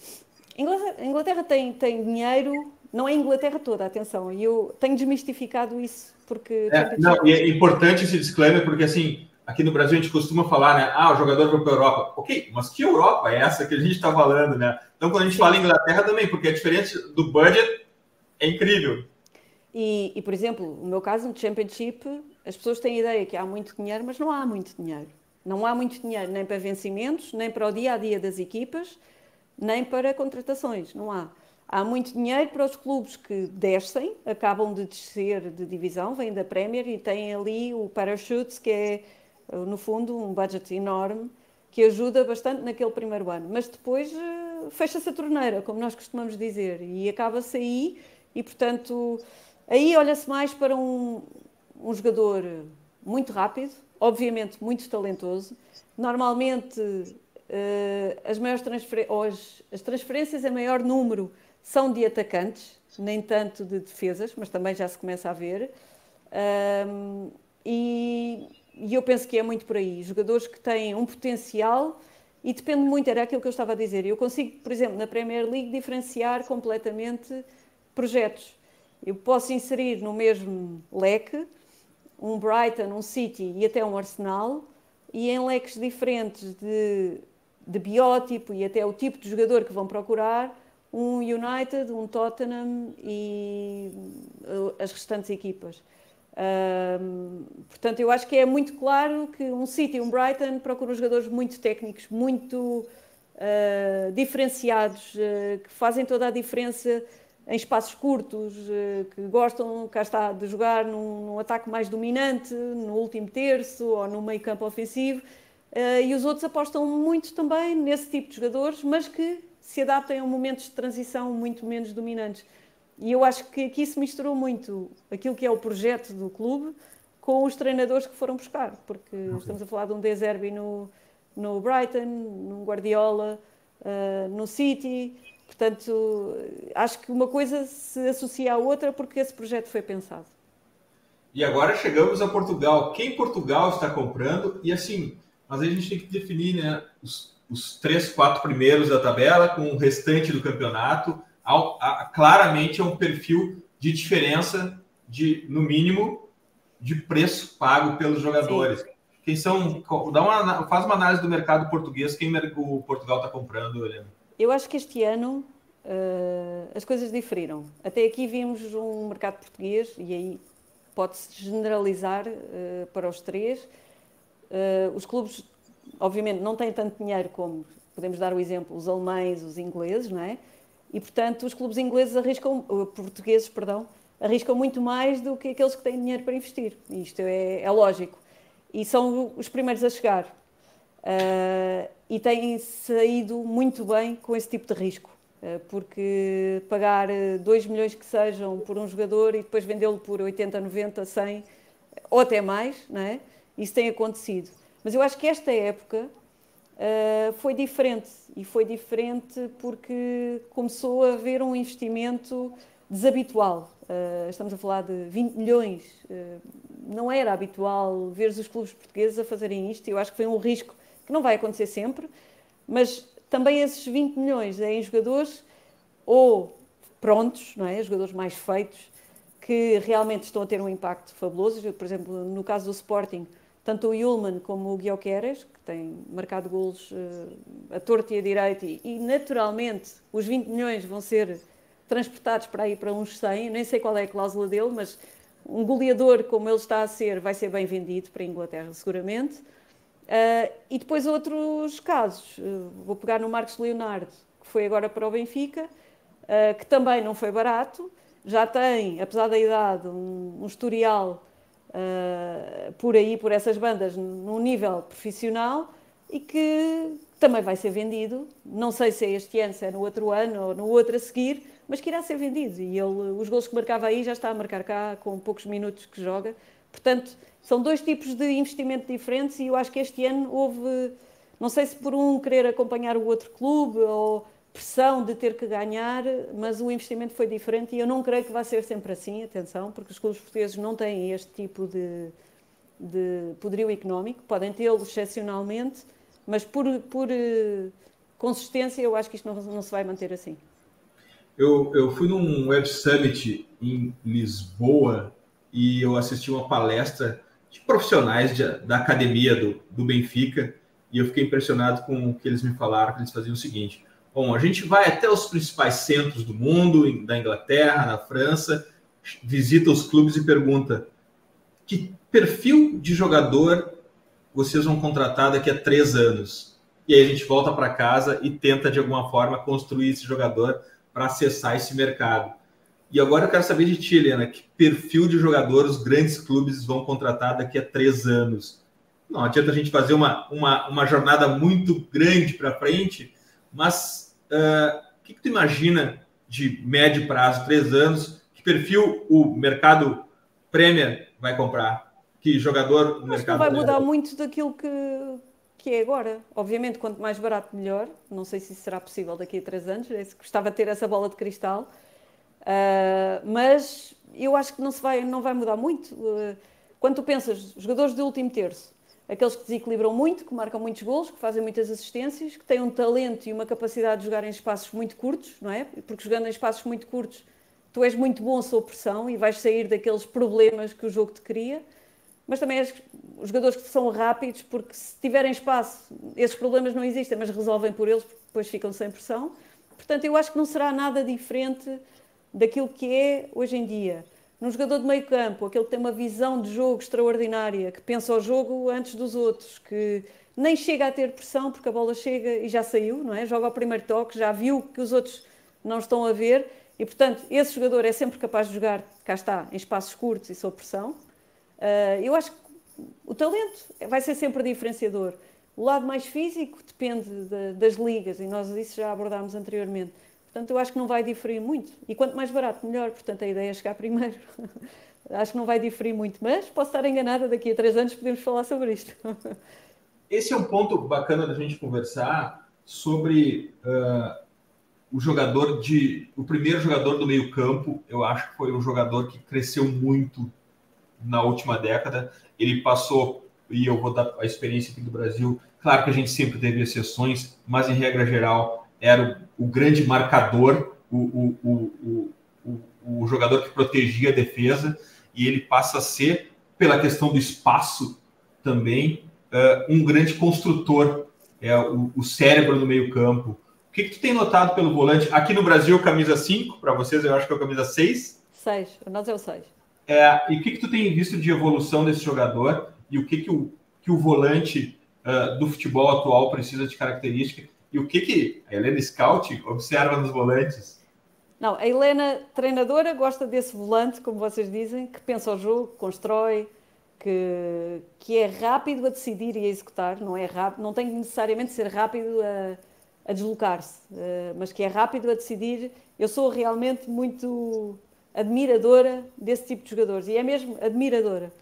Inglaterra, Inglaterra tem, tem dinheiro, não é a Inglaterra toda, atenção. E eu tenho desmistificado isso porque. É, não, e é importante esse disclaimer porque assim. Aqui no Brasil a gente costuma falar, né? Ah, o jogador foi para a Europa. Ok, mas que Europa é essa que a gente está falando, né? Então, quando a gente Sim. fala em Inglaterra também, porque a diferença do budget é incrível. E, e, por exemplo, o meu caso no Championship, as pessoas têm a ideia que há muito dinheiro, mas não há muito dinheiro. Não há muito dinheiro nem para vencimentos, nem para o dia a dia das equipas, nem para contratações. Não há. Há muito dinheiro para os clubes que descem, acabam de descer de divisão, vêm da Premier e têm ali o Parachutes, que é, no fundo, um budget enorme que ajuda bastante naquele primeiro ano. Mas depois eh, fecha-se a torneira, como nós costumamos dizer, e acaba-se aí, e portanto Aí olha-se mais para um, um jogador muito rápido, obviamente muito talentoso. Normalmente uh, as maiores transferências, as transferências em maior número são de atacantes, nem tanto de defesas, mas também já se começa a ver. Um, e, e, eu penso que é muito por aí. Jogadores que têm um potencial e depende muito, era aquilo que eu estava a dizer. Eu consigo, por exemplo, na Premier League, diferenciar completamente projetos. Eu posso inserir no mesmo leque um Brighton, um City e até um Arsenal, e em leques diferentes de, de biótipo e até o tipo de jogador que vão procurar, um United, um Tottenham e uh, as restantes equipas. Portanto, eu acho que é muito claro que um City e um Brighton procuram jogadores muito técnicos, muito uh, diferenciados, uh, que fazem toda a diferença em espaços curtos, eh, que gostam, cá está, de jogar num, num, ataque mais dominante, no último terço ou no meio campo ofensivo. Eh, e os outros apostam muito também nesse tipo de jogadores, mas que se adaptem a momentos de transição muito menos dominantes. E eu acho que aqui se misturou muito aquilo que é o projeto do clube com os treinadores que foram buscar, porque okay. estamos a falar de um De Zerbi no, no Brighton, no Guardiola, uh, no City, Portanto, acho que uma coisa se associa à outra porque esse projeto foi pensado. E agora chegamos a Portugal. Quem Portugal está comprando? E assim, mas a gente tem que definir né, os, os três, quatro primeiros da tabela com o restante do campeonato. Há, há, claramente é um perfil de diferença de, no mínimo, de preço pago pelos jogadores. Sim. Quem são? Dá uma, faz uma análise do mercado português. Quem o Portugal está comprando, Helena? Eu acho que este ano uh, as coisas diferiram. Até aqui vimos um mercado português, e aí pode-se generalizar uh, para os três. Uh, os clubes, obviamente, não têm tanto dinheiro como, podemos dar o exemplo, os alemães, os ingleses, não é? E, portanto, os clubes ingleses arriscam, portugueses, perdão, arriscam muito mais do que aqueles que têm dinheiro para investir. Isto é, é lógico. E são os primeiros a chegar. Uh, e têm saído muito bem com esse tipo de risco, uh, porque pagar 2 milhões que sejam por um jogador e depois vendê-lo por 80, 90, 100 ou até mais, não é? isso tem acontecido. Mas eu acho que esta época uh, foi diferente e foi diferente porque começou a haver um investimento desabitual. estamos a falar de 20 milhões. não era habitual ver os clubes portugueses a fazerem isto. Eu acho que foi um risco que não vai acontecer sempre, mas também esses 20 milhões é em jogadores ou prontos, não é? jogadores mais feitos, que realmente estão a ter um impacto fabuloso. Por exemplo, no caso do Sporting, tanto o Yulman como o Guioqueres, que têm marcado golos uh, a torto e a direito, e, e, naturalmente os 20 milhões vão ser transportados para aí para uns 100, nem sei qual é a cláusula dele, mas um goleador como ele está a ser vai ser bem vendido para a Inglaterra, seguramente. Uh, e depois outros casos, uh, vou pegar no Marcos Leonardo, que foi agora para o Benfica, uh, que também não foi barato, já tem, apesar da idade, um, um historial por aí, por essas bandas, num nível profissional e que também vai ser vendido. Não sei se é este ano, se é no outro ano ou no outro a seguir, mas que irá ser vendido. E ele, os gols que marcava aí já está a marcar cá com poucos minutos que joga. Portanto, são dois tipos de investimento diferentes e eu acho que este ano houve, não sei se por um querer acompanhar o outro clube ou pressão de ter que ganhar, mas o investimento foi diferente e eu não creio que vai ser sempre assim, atenção, porque os clubes portugueses não têm este tipo de, de poderio económico, podem tê-lo excepcionalmente, mas por, por uh, consistência eu acho que isto não, não se vai manter assim. Eu, eu fui num Web Summit em Lisboa e eu assisti uma palestra de profissionais de, da academia do, do Benfica e eu fiquei impressionado com o que eles me falaram, que eles faziam o seguinte, bom, a gente vai até os principais centros do mundo, da Inglaterra, na França, visita os clubes e pergunta que perfil de jogador vocês vão contratar daqui a três anos? E aí a gente volta para casa e tenta, de alguma forma, construir esse jogador para acessar esse mercado. E agora eu quero saber de ti, Helena, que perfil de jogador os grandes clubes vão contratar daqui a três anos? Não adianta a gente fazer uma, uma, uma jornada muito grande para frente, mas uh, o que, que tu imagina de médio prazo, três anos? Que perfil o mercado Premier vai comprar? Que jogador o mercado que vai mudar muito daquilo que, que é agora. Obviamente, quanto mais barato, melhor. Não sei se será possível daqui a três anos. É gostava de ter essa bola de cristal. Uh, mas eu acho que não, se vai, não vai mudar muito. Uh, quando tu pensas, jogadores de último terço, aqueles que desequilibram muito, que marcam muitos gols, que fazem muitas assistências, que têm um talento e uma capacidade de jogar em espaços muito curtos, não é? Porque jogando em espaços muito curtos, tu és muito bom sob pressão e vais sair daqueles problemas que o jogo te cria mas também os jogadores que são rápidos, porque se tiverem espaço, esses problemas não existem, mas resolvem por eles, porque depois ficam sem pressão. Portanto, eu acho que não será nada diferente daquilo que é hoje em dia. Num jogador de meio campo, aquele que tem uma visão de jogo extraordinária, que pensa o jogo antes dos outros, que nem chega a ter pressão, porque a bola chega e já saiu, não é? Joga ao primeiro toque, já viu que os outros não estão a ver, e portanto, esse jogador é sempre capaz de jogar, cá está, em espaços curtos e sob pressão. Uh, eu acho que o talento vai ser sempre diferenciador. O lado mais físico depende de, das ligas e nós isso já abordámos anteriormente. Portanto, eu acho que não vai diferir muito. E quanto mais barato, melhor. Portanto, a ideia é chegar primeiro. acho que não vai diferir muito, mas posso estar enganada. Daqui a três anos podemos falar sobre isto. Esse é um ponto bacana da gente conversar sobre uh, o jogador de. O primeiro jogador do meio-campo. Eu acho que foi um jogador que cresceu muito na última década. Ele passou, e eu vou dar a experiência aqui do Brasil, claro que a gente sempre teve exceções, mas em regra geral era o, o grande marcador, o, o, o, jogador que protegia a defesa, e ele passa a ser, pela questão do espaço também, uh, um grande construtor, é o, o cérebro no meio campo. O que, que tu tem notado pelo volante? Aqui no Brasil, camisa 5, para vocês eu acho que é a camisa 6. 6, nós é o 6. É, e o que, que tu tem visto de evolução desse jogador e o que, que, o, que o volante uh, do futebol atual precisa de característica e o que, que a Helena Scout observa nos volantes? Não, a Helena, treinadora, gosta desse volante, como vocês dizem, que pensa o jogo, constrói, que, que é rápido a decidir e a executar, não é rápido, não tem que necessariamente ser rápido a, a deslocar-se, uh, mas que é rápido a decidir. Eu sou realmente muito admiradora desse tipo de jogadores, e é mesmo admiradora.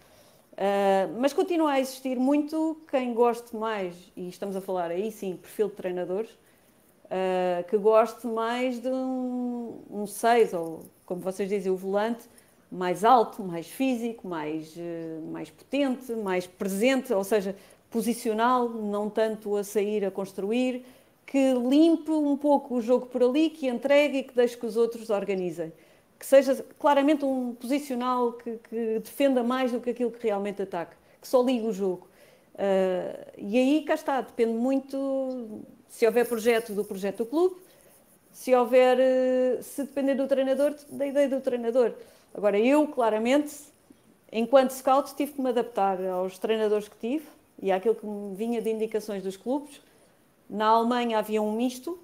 Uh, mas continua a existir muito quem goste mais, e estamos a falar aí sim, perfil de treinadores, uh, que goste mais de um 6, um ou como vocês dizem, o volante, mais alto, mais físico, mais, uh, mais potente, mais presente, ou seja, posicional, não tanto a sair a construir, que limpe um pouco o jogo por ali, que entregue e que deixe que os outros organizem. Que seja claramente um posicional que, que defenda mais do que aquilo que realmente ataca, que só liga o jogo. Uh, e aí cá está, depende muito se houver projeto do projeto do clube, se houver, uh, se depender do treinador, da ideia do treinador. Agora, eu claramente, enquanto scout, tive que me adaptar aos treinadores que tive e àquilo que me vinha de indicações dos clubes. Na Alemanha havia um misto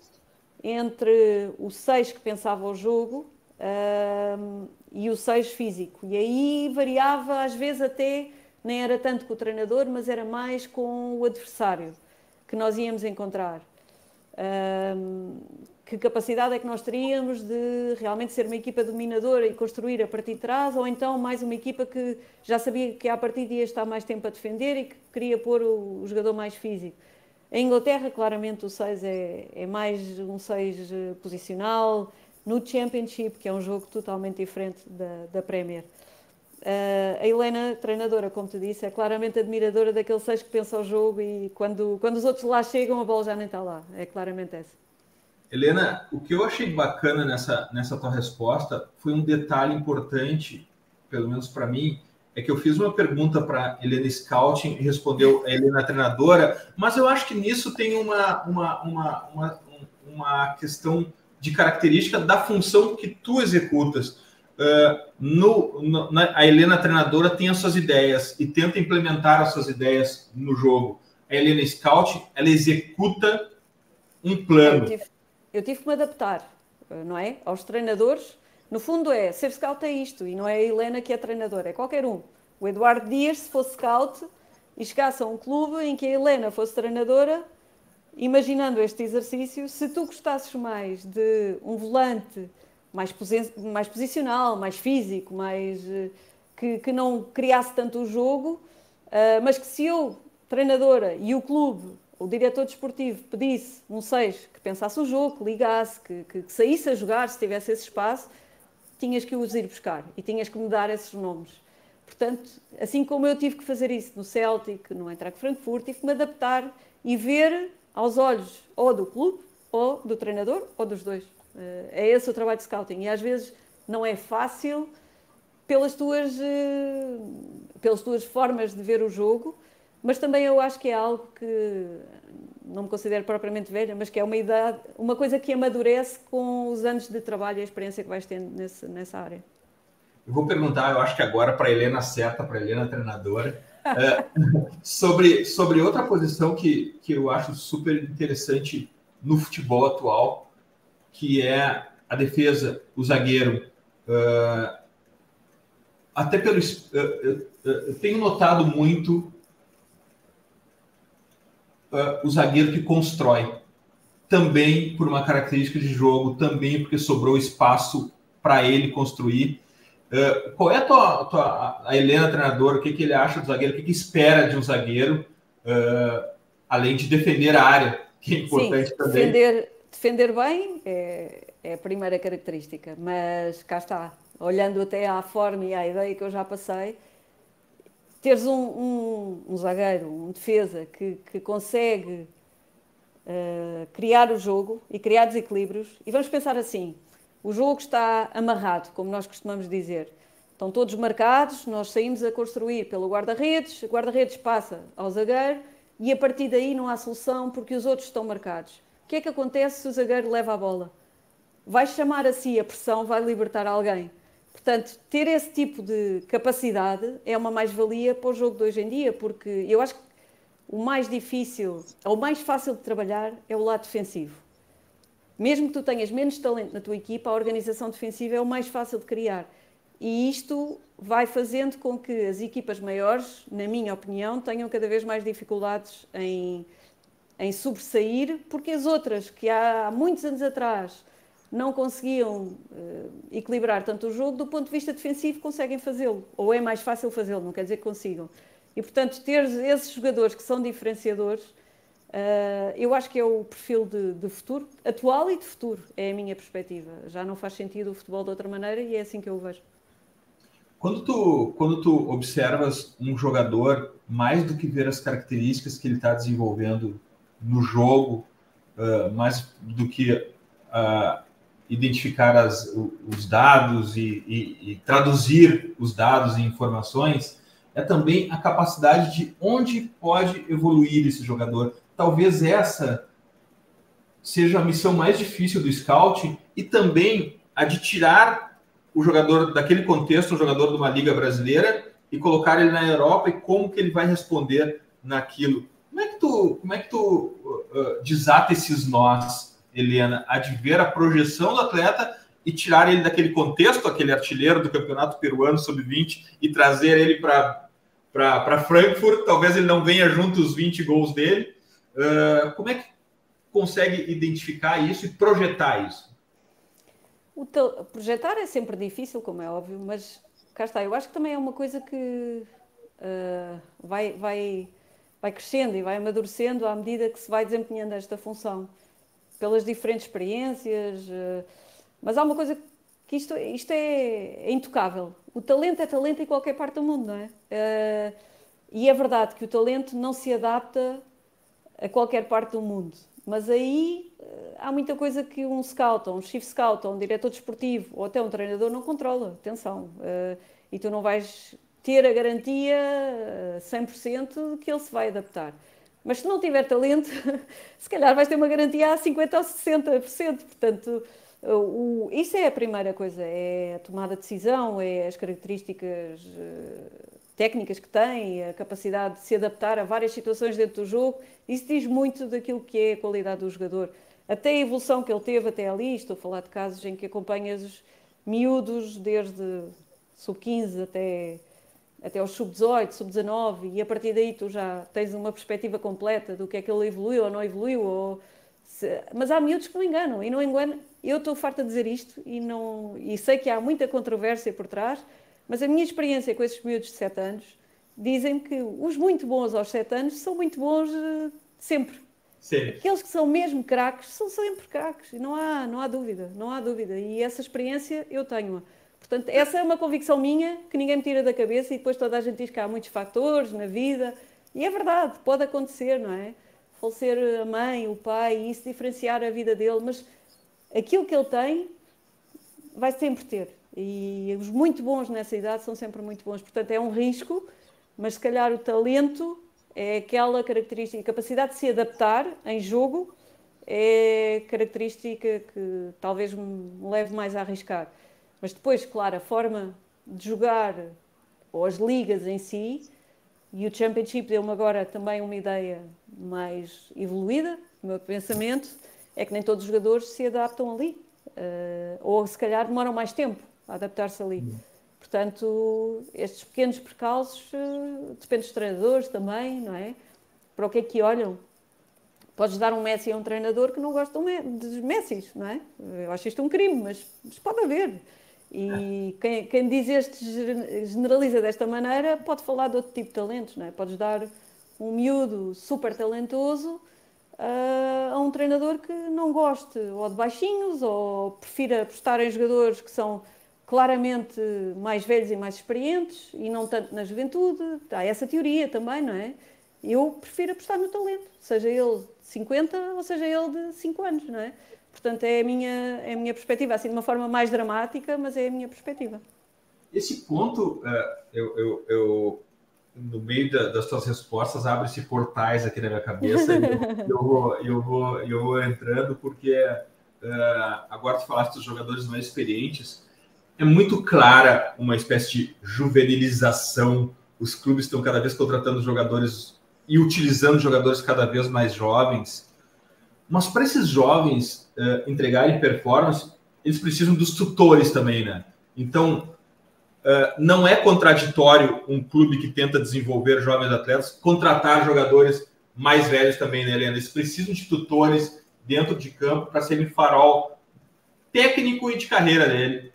entre o 6 que pensava o jogo uh, e o 6 físico. E aí variava, às vezes até nem era tanto com o treinador, mas era mais com o adversário que nós íamos encontrar. Um, que capacidade é que nós teríamos de realmente ser uma equipa dominadora e construir a partir de trás, ou então mais uma equipa que já sabia que a partir de ia estar mais tempo a defender e que queria pôr o, o jogador mais físico. Em Inglaterra, claramente, o 6 é, é mais um 6 eh, posicional. No Championship, que é um jogo totalmente diferente da, da Premier. Uh, a Helena, treinadora, como te disse, é claramente admiradora daquele seis que pensa o jogo e quando, quando os outros lá chegam, a bola já nem está lá. É claramente essa. Helena, o que eu achei bacana nessa, nessa tua resposta foi um detalhe importante, pelo menos para mim, é que eu fiz uma pergunta para Helena Scouting e respondeu a Helena treinadora, mas eu acho que nisso tem uma, uma, uma, uma, uma questão de característica da função que tu executas Uh, no, no, na, a Helena treinadora tem as suas ideias e tenta implementar as suas ideias no jogo. A Helena Scout, ela executa um plano. Eu tive, eu tive que me adaptar, não é? Aos treinadores. No fundo é, ser scout é isto, e não é a Helena que é treinadora, é qualquer um. O Eduardo Dias, se fosse scout e chegasse a um clube em que a Helena fosse treinadora, imaginando este exercício, se tu gostasses mais de um volante mais, mais posicional, mais físico, mais eh, que, que não criasse tanto o jogo, uh, mas que se eu, treinadora, e o clube, o diretor desportivo, pedisse um 6 que pensasse o jogo, que ligasse, que, que, que, saísse a jogar, se tivesse esse espaço, tinhas que os ir buscar e tinhas que mudar esses nomes. Portanto, assim como eu tive que fazer isso no Celtic, no Eintracht Frankfurt, tive que me adaptar e ver aos olhos ou do clube, ou do treinador, ou dos dois. Eh, é esse o trabalho de scouting. E às vezes não é fácil pelas tuas, eh, pelas tuas formas de ver o jogo, mas também eu acho que é algo que não me considero propriamente velha, mas que é uma idade, uma coisa que amadurece com os anos de trabalho e a experiência que vais tendo nesse, nessa área. Eu vou perguntar, eu acho que agora para Helena certa, para Helena treinadora, é, sobre, sobre outra posição que, que eu acho super interessante no futebol atual, que é a defesa, o zagueiro. Uh, até pelo. Uh, eu tenho notado muito o zagueiro que constrói. Também por uma característica de jogo, também porque sobrou espaço para ele construir. Uh, qual é a tua, tua, a Helena treinadora? O que, que ele acha do zagueiro? O que, que espera de um zagueiro? Uh, além de defender a área, que é importante Sim, também. Defender, defender bem é, é, a primeira característica, mas cá está, olhando até à forma e à ideia que eu já passei, teres um, um, um zagueiro, um defesa que, que consegue uh, criar o jogo e criar desequilíbrios, e vamos pensar assim: o jogo está amarrado, como nós costumamos dizer. Estão todos marcados, nós saímos a construir pelo guarda-redes, o guarda-redes passa ao zagueiro e a partir daí não há solução porque os outros estão marcados. O que é que acontece se o zagueiro leva a bola? Vai chamar a si a pressão, vai libertar alguém. Portanto, ter esse tipo de capacidade é uma mais-valia para o jogo de hoje em dia, porque eu acho que o mais difícil, ou o mais fácil de trabalhar é o lado defensivo. Mesmo que tu tenhas menos talento na tua equipa, a organização defensiva é o mais fácil de criar. E isto vai fazendo com que as equipas maiores, na minha opinião, tenham cada vez mais dificuldades em em sobressair, porque as outras que há muitos anos atrás não conseguiam uh, equilibrar tanto o jogo, do ponto de vista defensivo conseguem fazê-lo, ou é mais fácil fazê-lo, não quer dizer que consigam. E portanto, ter esses jogadores que são diferenciadores, uh, eu acho que é o perfil de, de, futuro, atual e de futuro, é a minha perspectiva. Já não faz sentido o futebol de outra maneira e é assim que eu o vejo. Quando tu, quando tu observas um jogador, mais do que ver as características que ele está desenvolvendo no jogo, uh, mais do que uh, identificar as, os dados e, e, e, traduzir os dados em informações, é também a capacidade de onde pode evoluir esse jogador. Talvez essa seja a missão mais difícil do scout e também a de tirar o jogador daquele contexto, um jogador de uma liga brasileira, e colocar ele na Europa e como que ele vai responder naquilo. Como é que tu, como é que tu uh, desata esses nós? Helena, a de ver a projeção do atleta e tirar ele daquele contexto, aquele artilheiro do campeonato peruano sub-20 e trazer ele para Frankfurt. Talvez ele não venha junto os 20 gols dele. Uh, como é que consegue identificar isso e projetar isso? O projetar é sempre difícil, como é óbvio, mas cá está. Eu acho que também é uma coisa que uh, vai, vai, vai crescendo e vai amadurecendo à medida que se vai desempenhando esta função pelas diferentes experiências. Eh, mas há uma coisa que isto, isto é, é intocável. O talento é talento em qualquer parte do mundo, não é? Eh, e é verdade que o talento não se adapta a qualquer parte do mundo. Mas aí eh, há muita coisa que um scout, ou um chief scout, ou um diretor desportivo, ou até um treinador não controla. Atenção. E tu não vais ter a garantia 100% de que ele se vai adaptar. Mas se não tiver talento, se calhar vais ter uma garantia a 50% ou 60%. Portanto, o, isso é a primeira coisa, é a tomada de decisão, é as características técnicas que tem, a capacidade de se adaptar a várias situações dentro do jogo. Isso diz muito daquilo que é a qualidade do jogador. Até a evolução que ele teve até ali, estou a falar de casos em que acompanhas miúdos desde sub-15 até até aos sub-18, sub-19, e a partir daí tu já tens uma perspectiva completa do que é que ele evoluiu ou não evoluiu. Ou se... Mas há miúdos que me enganam, e não enganam. Eu estou farta de dizer isto e, não... e sei que há muita controvérsia por trás, mas a minha experiência com esses miúdos de 7 anos dizem que os muito bons aos 7 anos são muito bons uh, sempre. Sim. Aqueles que são mesmo craques são sempre craques, e não há, não há dúvida, não há dúvida. E essa experiência eu tenho-a. Portanto, essa é uma convicção minha que ninguém me tira da cabeça e depois toda a gente diz que há muitos fatores na vida. E é verdade, pode acontecer, não é? Falecer a mãe, o pai, e isso diferenciar a vida dele, mas aquilo que ele tem vai sempre ter. E os muito bons nessa idade são sempre muito bons. Portanto, é um risco, mas se calhar o talento é aquela característica, a capacidade de se adaptar em jogo é característica que talvez me leve mais a arriscar. Mas depois, claro, a forma de jogar ou as ligas em si, e o Championship deu-me agora também uma ideia mais evoluída, o meu pensamento é que nem todos os jogadores se adaptam ali, uh, ou se calhar demoram mais tempo adaptar-se ali. Uhum. Portanto, estes pequenos percalços uh, depende dos treinadores também, não é? Para o que é que olham? Podes dar um Messi a um treinador que não gosta dos Messis, não é? Eu acho isto um crime, mas, mas pode haver. E quem, quem diz este generaliza desta maneira pode falar de outro tipo de talentos, não é? Podes dar um miúdo super talentoso uh, a um treinador que não goste ou de baixinhos ou prefira apostar em jogadores que são claramente mais velhos e mais experientes e não tanto na juventude. Há essa teoria também, não é? Eu prefiro apostar no talento, seja ele de 50 ou seja ele de 5 anos, não é? Portanto, é a minha, é a minha perspectiva, assim, de uma forma mais dramática, mas é a minha perspectiva. Esse ponto, é, eu, eu, eu no meio da, das suas respostas, abre-se portais aqui na minha cabeça e eu, eu, vou, eu, vou, eu vou entrando, porque uh, agora tu falaste dos jogadores mais experientes, é muito clara uma espécie de juvenilização. Os clubes estão cada vez contratando jogadores e utilizando jogadores cada vez mais jovens. Mas para esses jovens, uh, entregarem performance, eles precisam dos tutores também, né? Então, uh, não é contraditório um clube que tenta desenvolver jovens atletas contratar jogadores mais velhos também, né, Helena? Eles precisam de tutores dentro de campo para serem farol técnico e de carreira dele.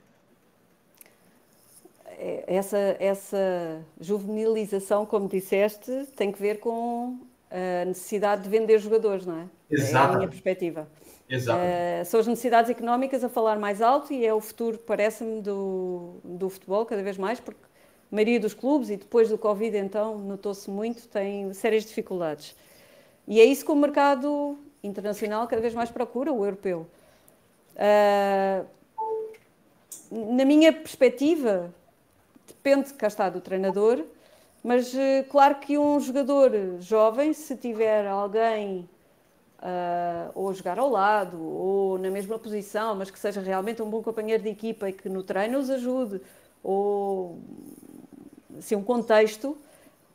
É, essa, essa juvenilização, como disseste, tem que ver com a necessidade de vender jogadores, não é? Exato. É a minha perspectiva. Exato. Uh, são as necessidades económicas a falar mais alto e é o futuro, parece-me, do, do futebol, cada vez mais, porque a maioria dos clubes, e depois do Covid, então, notou-se muito, tem sérias dificuldades. E é isso que o mercado internacional cada vez mais procura, o europeu. Uh, na minha perspectiva, depende, cá está, do treinador, mas uh, claro que um jogador jovem, se tiver alguém uh, ou jogar ao lado, ou na mesma posição, mas que seja realmente um bom companheiro de equipa e que no treino os ajude, ou assim, um contexto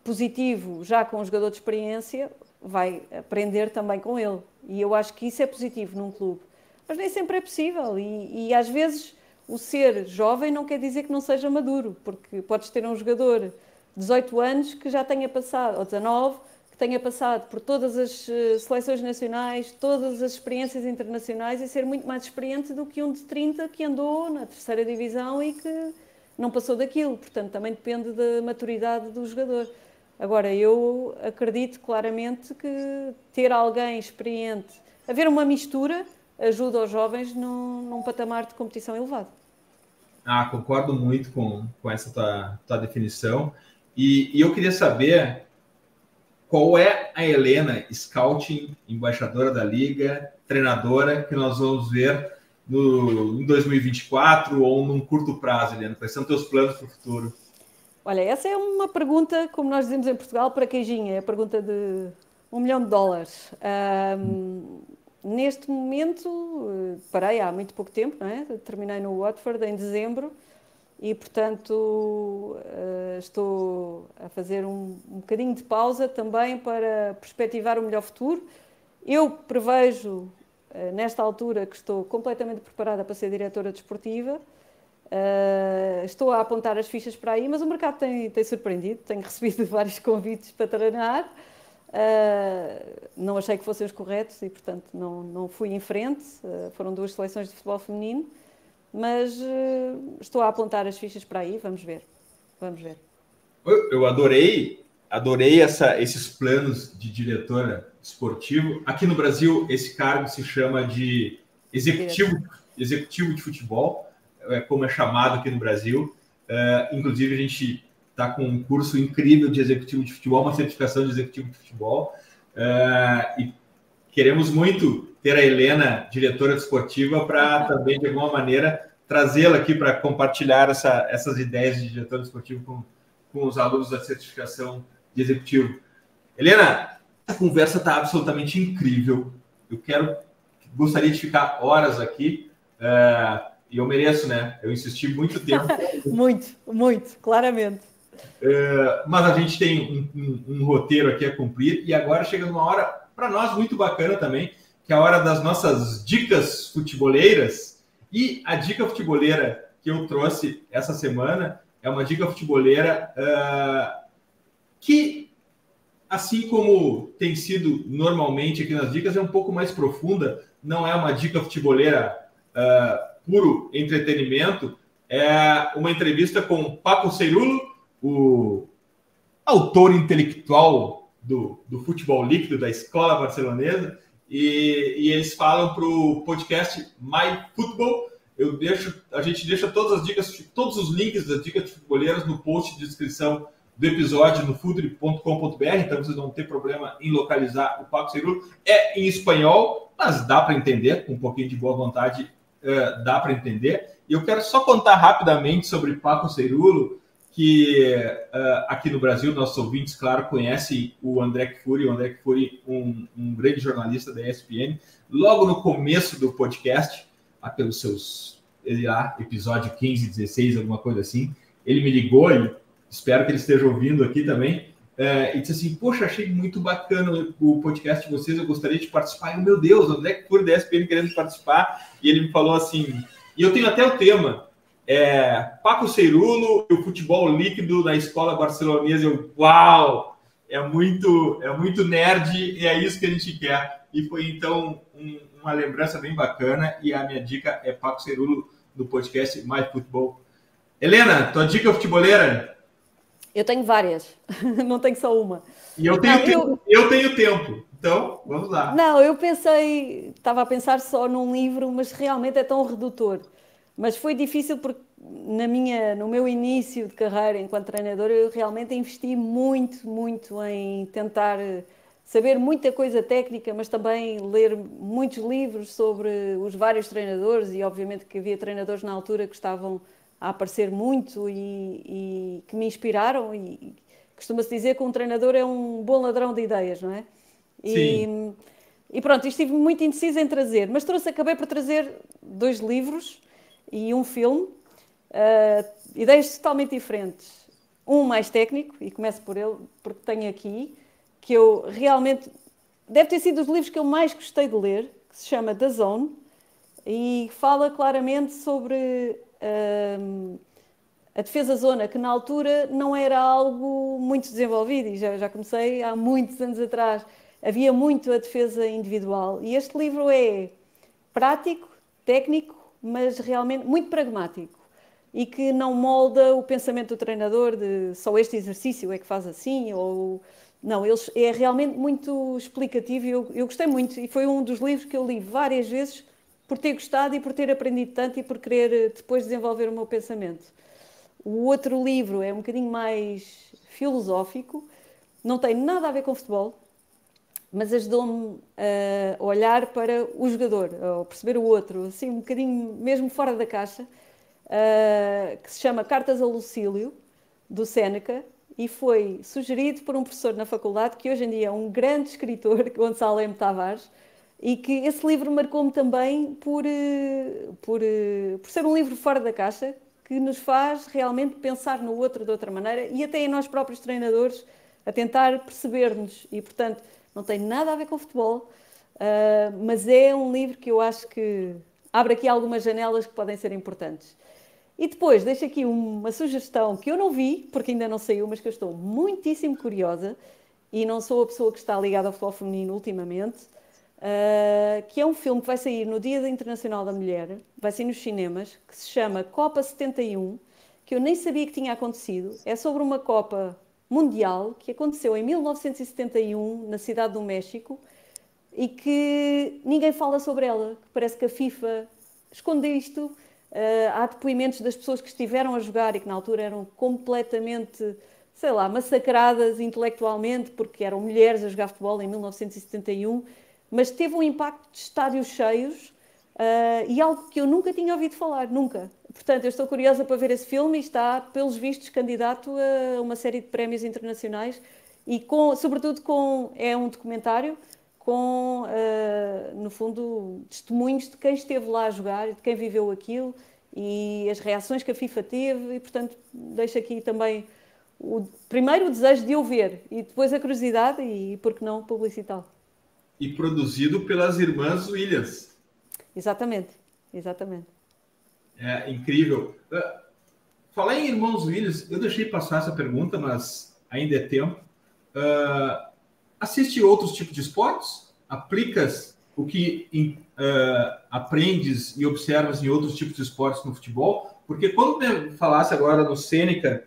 positivo já com um jogador de experiência, vai aprender também com ele. E eu acho que isso é positivo num clube. Mas nem sempre é possível. E, e às vezes o ser jovem não quer dizer que não seja maduro, porque podes ter um jogador de 18 anos que já tenha passado, ou 19, que tenha passado por todas as eh, seleções nacionais, todas as experiências internacionais e ser muito mais experiente do que um de 30 que andou na terceira divisão e que não passou daquilo. Portanto, também depende da maturidade do jogador. Agora, eu acredito claramente que ter alguém experiente, haver uma mistura, ajuda os jovens num, num patamar de competição elevado. Ah, concordo muito com, com essa tua, tua definição. E, e eu queria saber qual é a Helena, scouting, embaixadora da Liga, treinadora, que nós vamos ver no, em 2024 ou num curto prazo, Helena? Quais são teus planos para o futuro? Olha, essa é uma pergunta, como nós dizemos em Portugal, para queijinha, é a pergunta de um milhão de dólares. Um, neste momento, parei há muito pouco tempo, não é? terminei no Watford em dezembro e, portanto, uh, estou a fazer um, um bocadinho de pausa também para perspectivar o melhor futuro. Eu prevejo, uh, nesta altura, que estou completamente preparada para ser diretora desportiva. Uh, estou a apontar as fichas para aí, mas o mercado tem, tem surpreendido. Tenho recebido vários convites para treinar. Uh, não achei que fossem os corretos e, portanto, não, não fui em frente. Uh, foram duas seleções de futebol feminino, mas estou a apontar as fichas para aí. Vamos ver. Vamos ver. Eu adorei, adorei essa, esses planos de diretora esportivo. Aqui no Brasil, esse cargo se chama de executivo, executivo de futebol é como é chamado aqui no Brasil. Uh, inclusive, a gente está com um curso incrível de executivo de futebol, uma certificação de executivo de futebol. Uh, e queremos muito ter a Helena, diretora desportiva, para também, de alguma maneira, trazê-la aqui para compartilhar essa, essas ideias de diretor desportivo com, com os alunos da certificação de executivo. Helena, a conversa está absolutamente incrível. Eu quero, gostaria de ficar horas aqui. Uh, e eu mereço, né? Eu insisti muito tempo. muito, muito, claramente. É, mas a gente tem um, um, um, roteiro aqui a cumprir e agora chega uma hora, para nós, muito bacana também, que é a hora das nossas dicas futeboleiras. E a dica futeboleira que eu trouxe essa semana é uma dica futeboleira uh, que, assim como tem sido normalmente aqui nas dicas, é um pouco mais profunda. Não é uma dica futeboleira uh, puro entretenimento, é uma entrevista com Paco Cerulo, o autor intelectual do, do futebol líquido da escola barcelonesa, e, e eles falam para o podcast My Football. Eu deixo, a gente deixa todas as dicas, todos os links das dicas de futeboleiras no post de descrição do episódio no futuri.com.br, então vocês não tem problema em localizar o Paco Cerulo. É em espanhol, mas dá para entender, com um pouquinho de boa vontade uh, dá para entender. E eu quero só contar rapidamente sobre Paco Cerulo, que uh, aqui no Brasil, nossos ouvintes, claro, conhecem o André Kfouri, o André um, um grande jornalista da ESPN. Logo no começo do podcast, lá pelos seus lá, episódio 15, 16, alguma coisa assim, ele me ligou e espero que ele esteja ouvindo aqui também é, e disse assim: Poxa, achei muito bacana o podcast de vocês, eu gostaria de participar. E, meu Deus, André por da ESPN querendo participar. E ele me falou assim: E eu tenho até o tema, é, Paco Cerulo e o futebol líquido na escola barcelonesa. Eu, uau! É muito, é muito nerd e é isso que a gente quer. E foi então um, uma lembrança bem bacana. E a minha dica é Paco Cerulo no podcast My Futebol. Helena, tua dica futeboleira? Eu tenho várias, não tenho só uma. E eu tenho, não, tempo, eu... eu... tenho tempo, então vamos lá. Não, eu pensei, estava a pensar só num livro, mas realmente é tão redutor. Mas foi difícil porque na minha, no meu início de carreira enquanto treinador, eu realmente investi muito, muito em tentar saber muita coisa técnica, mas também ler muitos livros sobre os vários treinadores e obviamente que havia treinadores na altura que estavam a aparecer muito e, e que me inspiraram e costuma-se dizer que um treinador é um bom ladrão de ideias, não é? Sim. E, e pronto, estive muito indecisa em trazer, mas trouxe, acabei por trazer dois livros e um filme, uh, ideias totalmente diferentes. Um mais técnico, e começo por ele, porque tenho aqui, que eu realmente. Deve ter sido dos livros que eu mais gostei de ler, que se chama The Zone, e fala claramente sobre uh, a defesa zona, que na altura não era algo muito desenvolvido, e já, já comecei há muitos anos atrás. Havia muito a defesa individual. E este livro é prático, técnico, mas realmente muito pragmático e que não molda o pensamento do treinador de só este exercício é que faz assim ou não, eles, é realmente muito explicativo e eu, eu gostei muito. E foi um dos livros que eu li várias vezes por ter gostado e por ter aprendido tanto e por querer eh, depois desenvolver o meu pensamento. O outro livro é um bocadinho mais filosófico, não tem nada a ver com futebol, mas ajudou-me a olhar para o jogador, a perceber o outro, assim um bocadinho mesmo fora da caixa, uh, que se chama Cartas a Lucílio, do Séneca, e foi sugerido por um professor na faculdade que hoje em dia é um grande escritor, Gonçalo M. Tavares, e que esse livro marcou-me também por, eh, por, eh, por ser um livro fora da caixa, que nos faz realmente pensar no outro de outra maneira e até em nós próprios treinadores a tentar perceber-nos. E, portanto, não tem nada a ver com futebol, uh, mas é um livro que eu acho que abre aqui algumas janelas que podem ser importantes. E depois deixo aqui uma sugestão que eu não vi, porque ainda não saiu, mas que eu estou muitíssimo curiosa e não sou a pessoa que está ligada ao futebol feminino ultimamente, uh, que é um filme que vai sair no Dia Internacional da Mulher, vai sair nos cinemas, que se chama Copa 71, que eu nem sabia que tinha acontecido. É sobre uma Copa Mundial que aconteceu em 1971 na cidade do México e que ninguém fala sobre ela. Parece que a FIFA esconde isto Uh, há depoimentos das pessoas que estiveram a jogar e que na altura eram completamente, sei lá, massacradas intelectualmente porque eram mulheres a jogar futebol em 1971, mas teve um impacto de estádios cheios uh, e algo que eu nunca tinha ouvido falar, nunca. Portanto, eu estou curiosa para ver esse filme e está, pelos vistos, candidato a uma série de prémios internacionais e, com, sobretudo, com, é um documentário com, uh, no fundo, testemunhos de quem esteve lá a jogar, de quem viveu aquilo e as reações que a FIFA teve e, portanto, deixo aqui também o, primeiro o desejo de o ver e depois a curiosidade e, por que não, publicitá-lo. E produzido pelas irmãs Williams. Exatamente, exatamente. É incrível. Uh, falar em irmãos Williams, eu deixei passar essa pergunta, mas ainda é tempo. Uh, assiste outros tipos de esportes, aplicas o que uh, aprendes e observas em outros tipos de esportes no futebol, porque quando falasse agora no Sêneca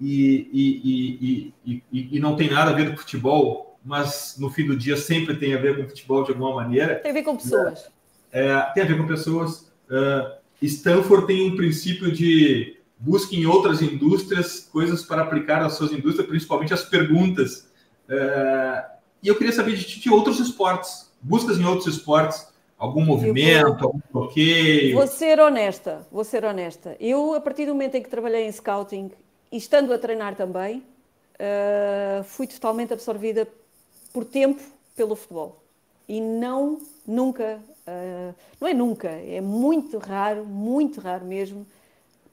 e, e, e, e, não tem nada a ver com futebol, mas no fim do dia sempre tem a ver com futebol de alguma maneira. Tem a ver com pessoas. É, tem a ver com pessoas. Uh, Stanford tem um princípio de busque em outras indústrias coisas para aplicar às suas indústrias, principalmente as perguntas é, e eu queria saber de, de outros esportes, buscas em outros esportes, algum movimento, algum bloqueio. Vou ser honesta, vou ser honesta. Eu, a partir do momento em que trabalhei em scouting e estando a treinar também, uh, fui totalmente absorvida por tempo pelo futebol. E não, nunca, uh, não é nunca, é muito raro, muito raro mesmo,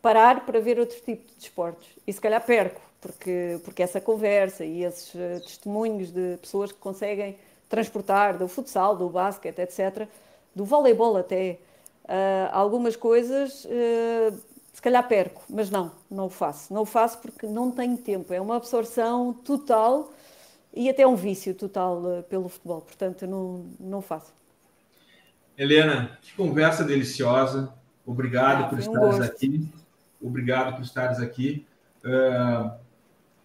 parar para ver outro tipo de esportes. E se calhar perco, porque, porque essa conversa e esses uh, testemunhos de pessoas que conseguem transportar do futsal, do basquete, etc., do voleibol até, uh, algumas coisas, uh, se calhar perco, mas não, não o faço. Não o faço porque não tenho tempo. É uma absorção total e até um vício total pelo futebol. Portanto, não, não faço. Helena, que conversa deliciosa. Obrigado ah, por estares um aqui. Obrigado por estares aqui. Uh,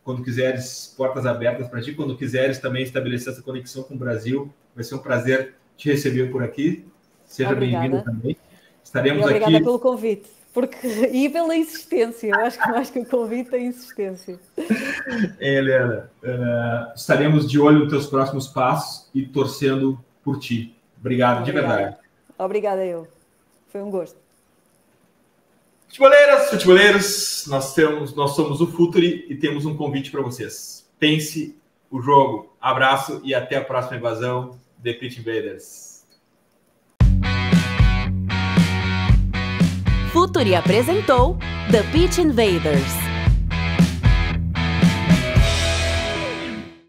quando quiseres, portas abertas para ti. Quando quiseres também estabelecer essa conexão com o Brasil, vai ser um prazer te receber por aqui. Seja bem-vindo também. Estaremos obrigada aqui. Obrigada pelo convite. Porque, e pela insistência, eu acho que mais que o convite é insistência. É, Helena, uh, estaremos de olho nos teus próximos passos e torcendo por ti. Obrigado, Obrigada. de verdade. Obrigada eu. Foi um gosto. Futeboleiras, futeboleiros, nós, temos, nós somos o Futuri e temos um convite para vocês. Pense o jogo. Abraço e até a próxima invasão. The Pitch Invaders. Futuri apresentou The Pitch Invaders.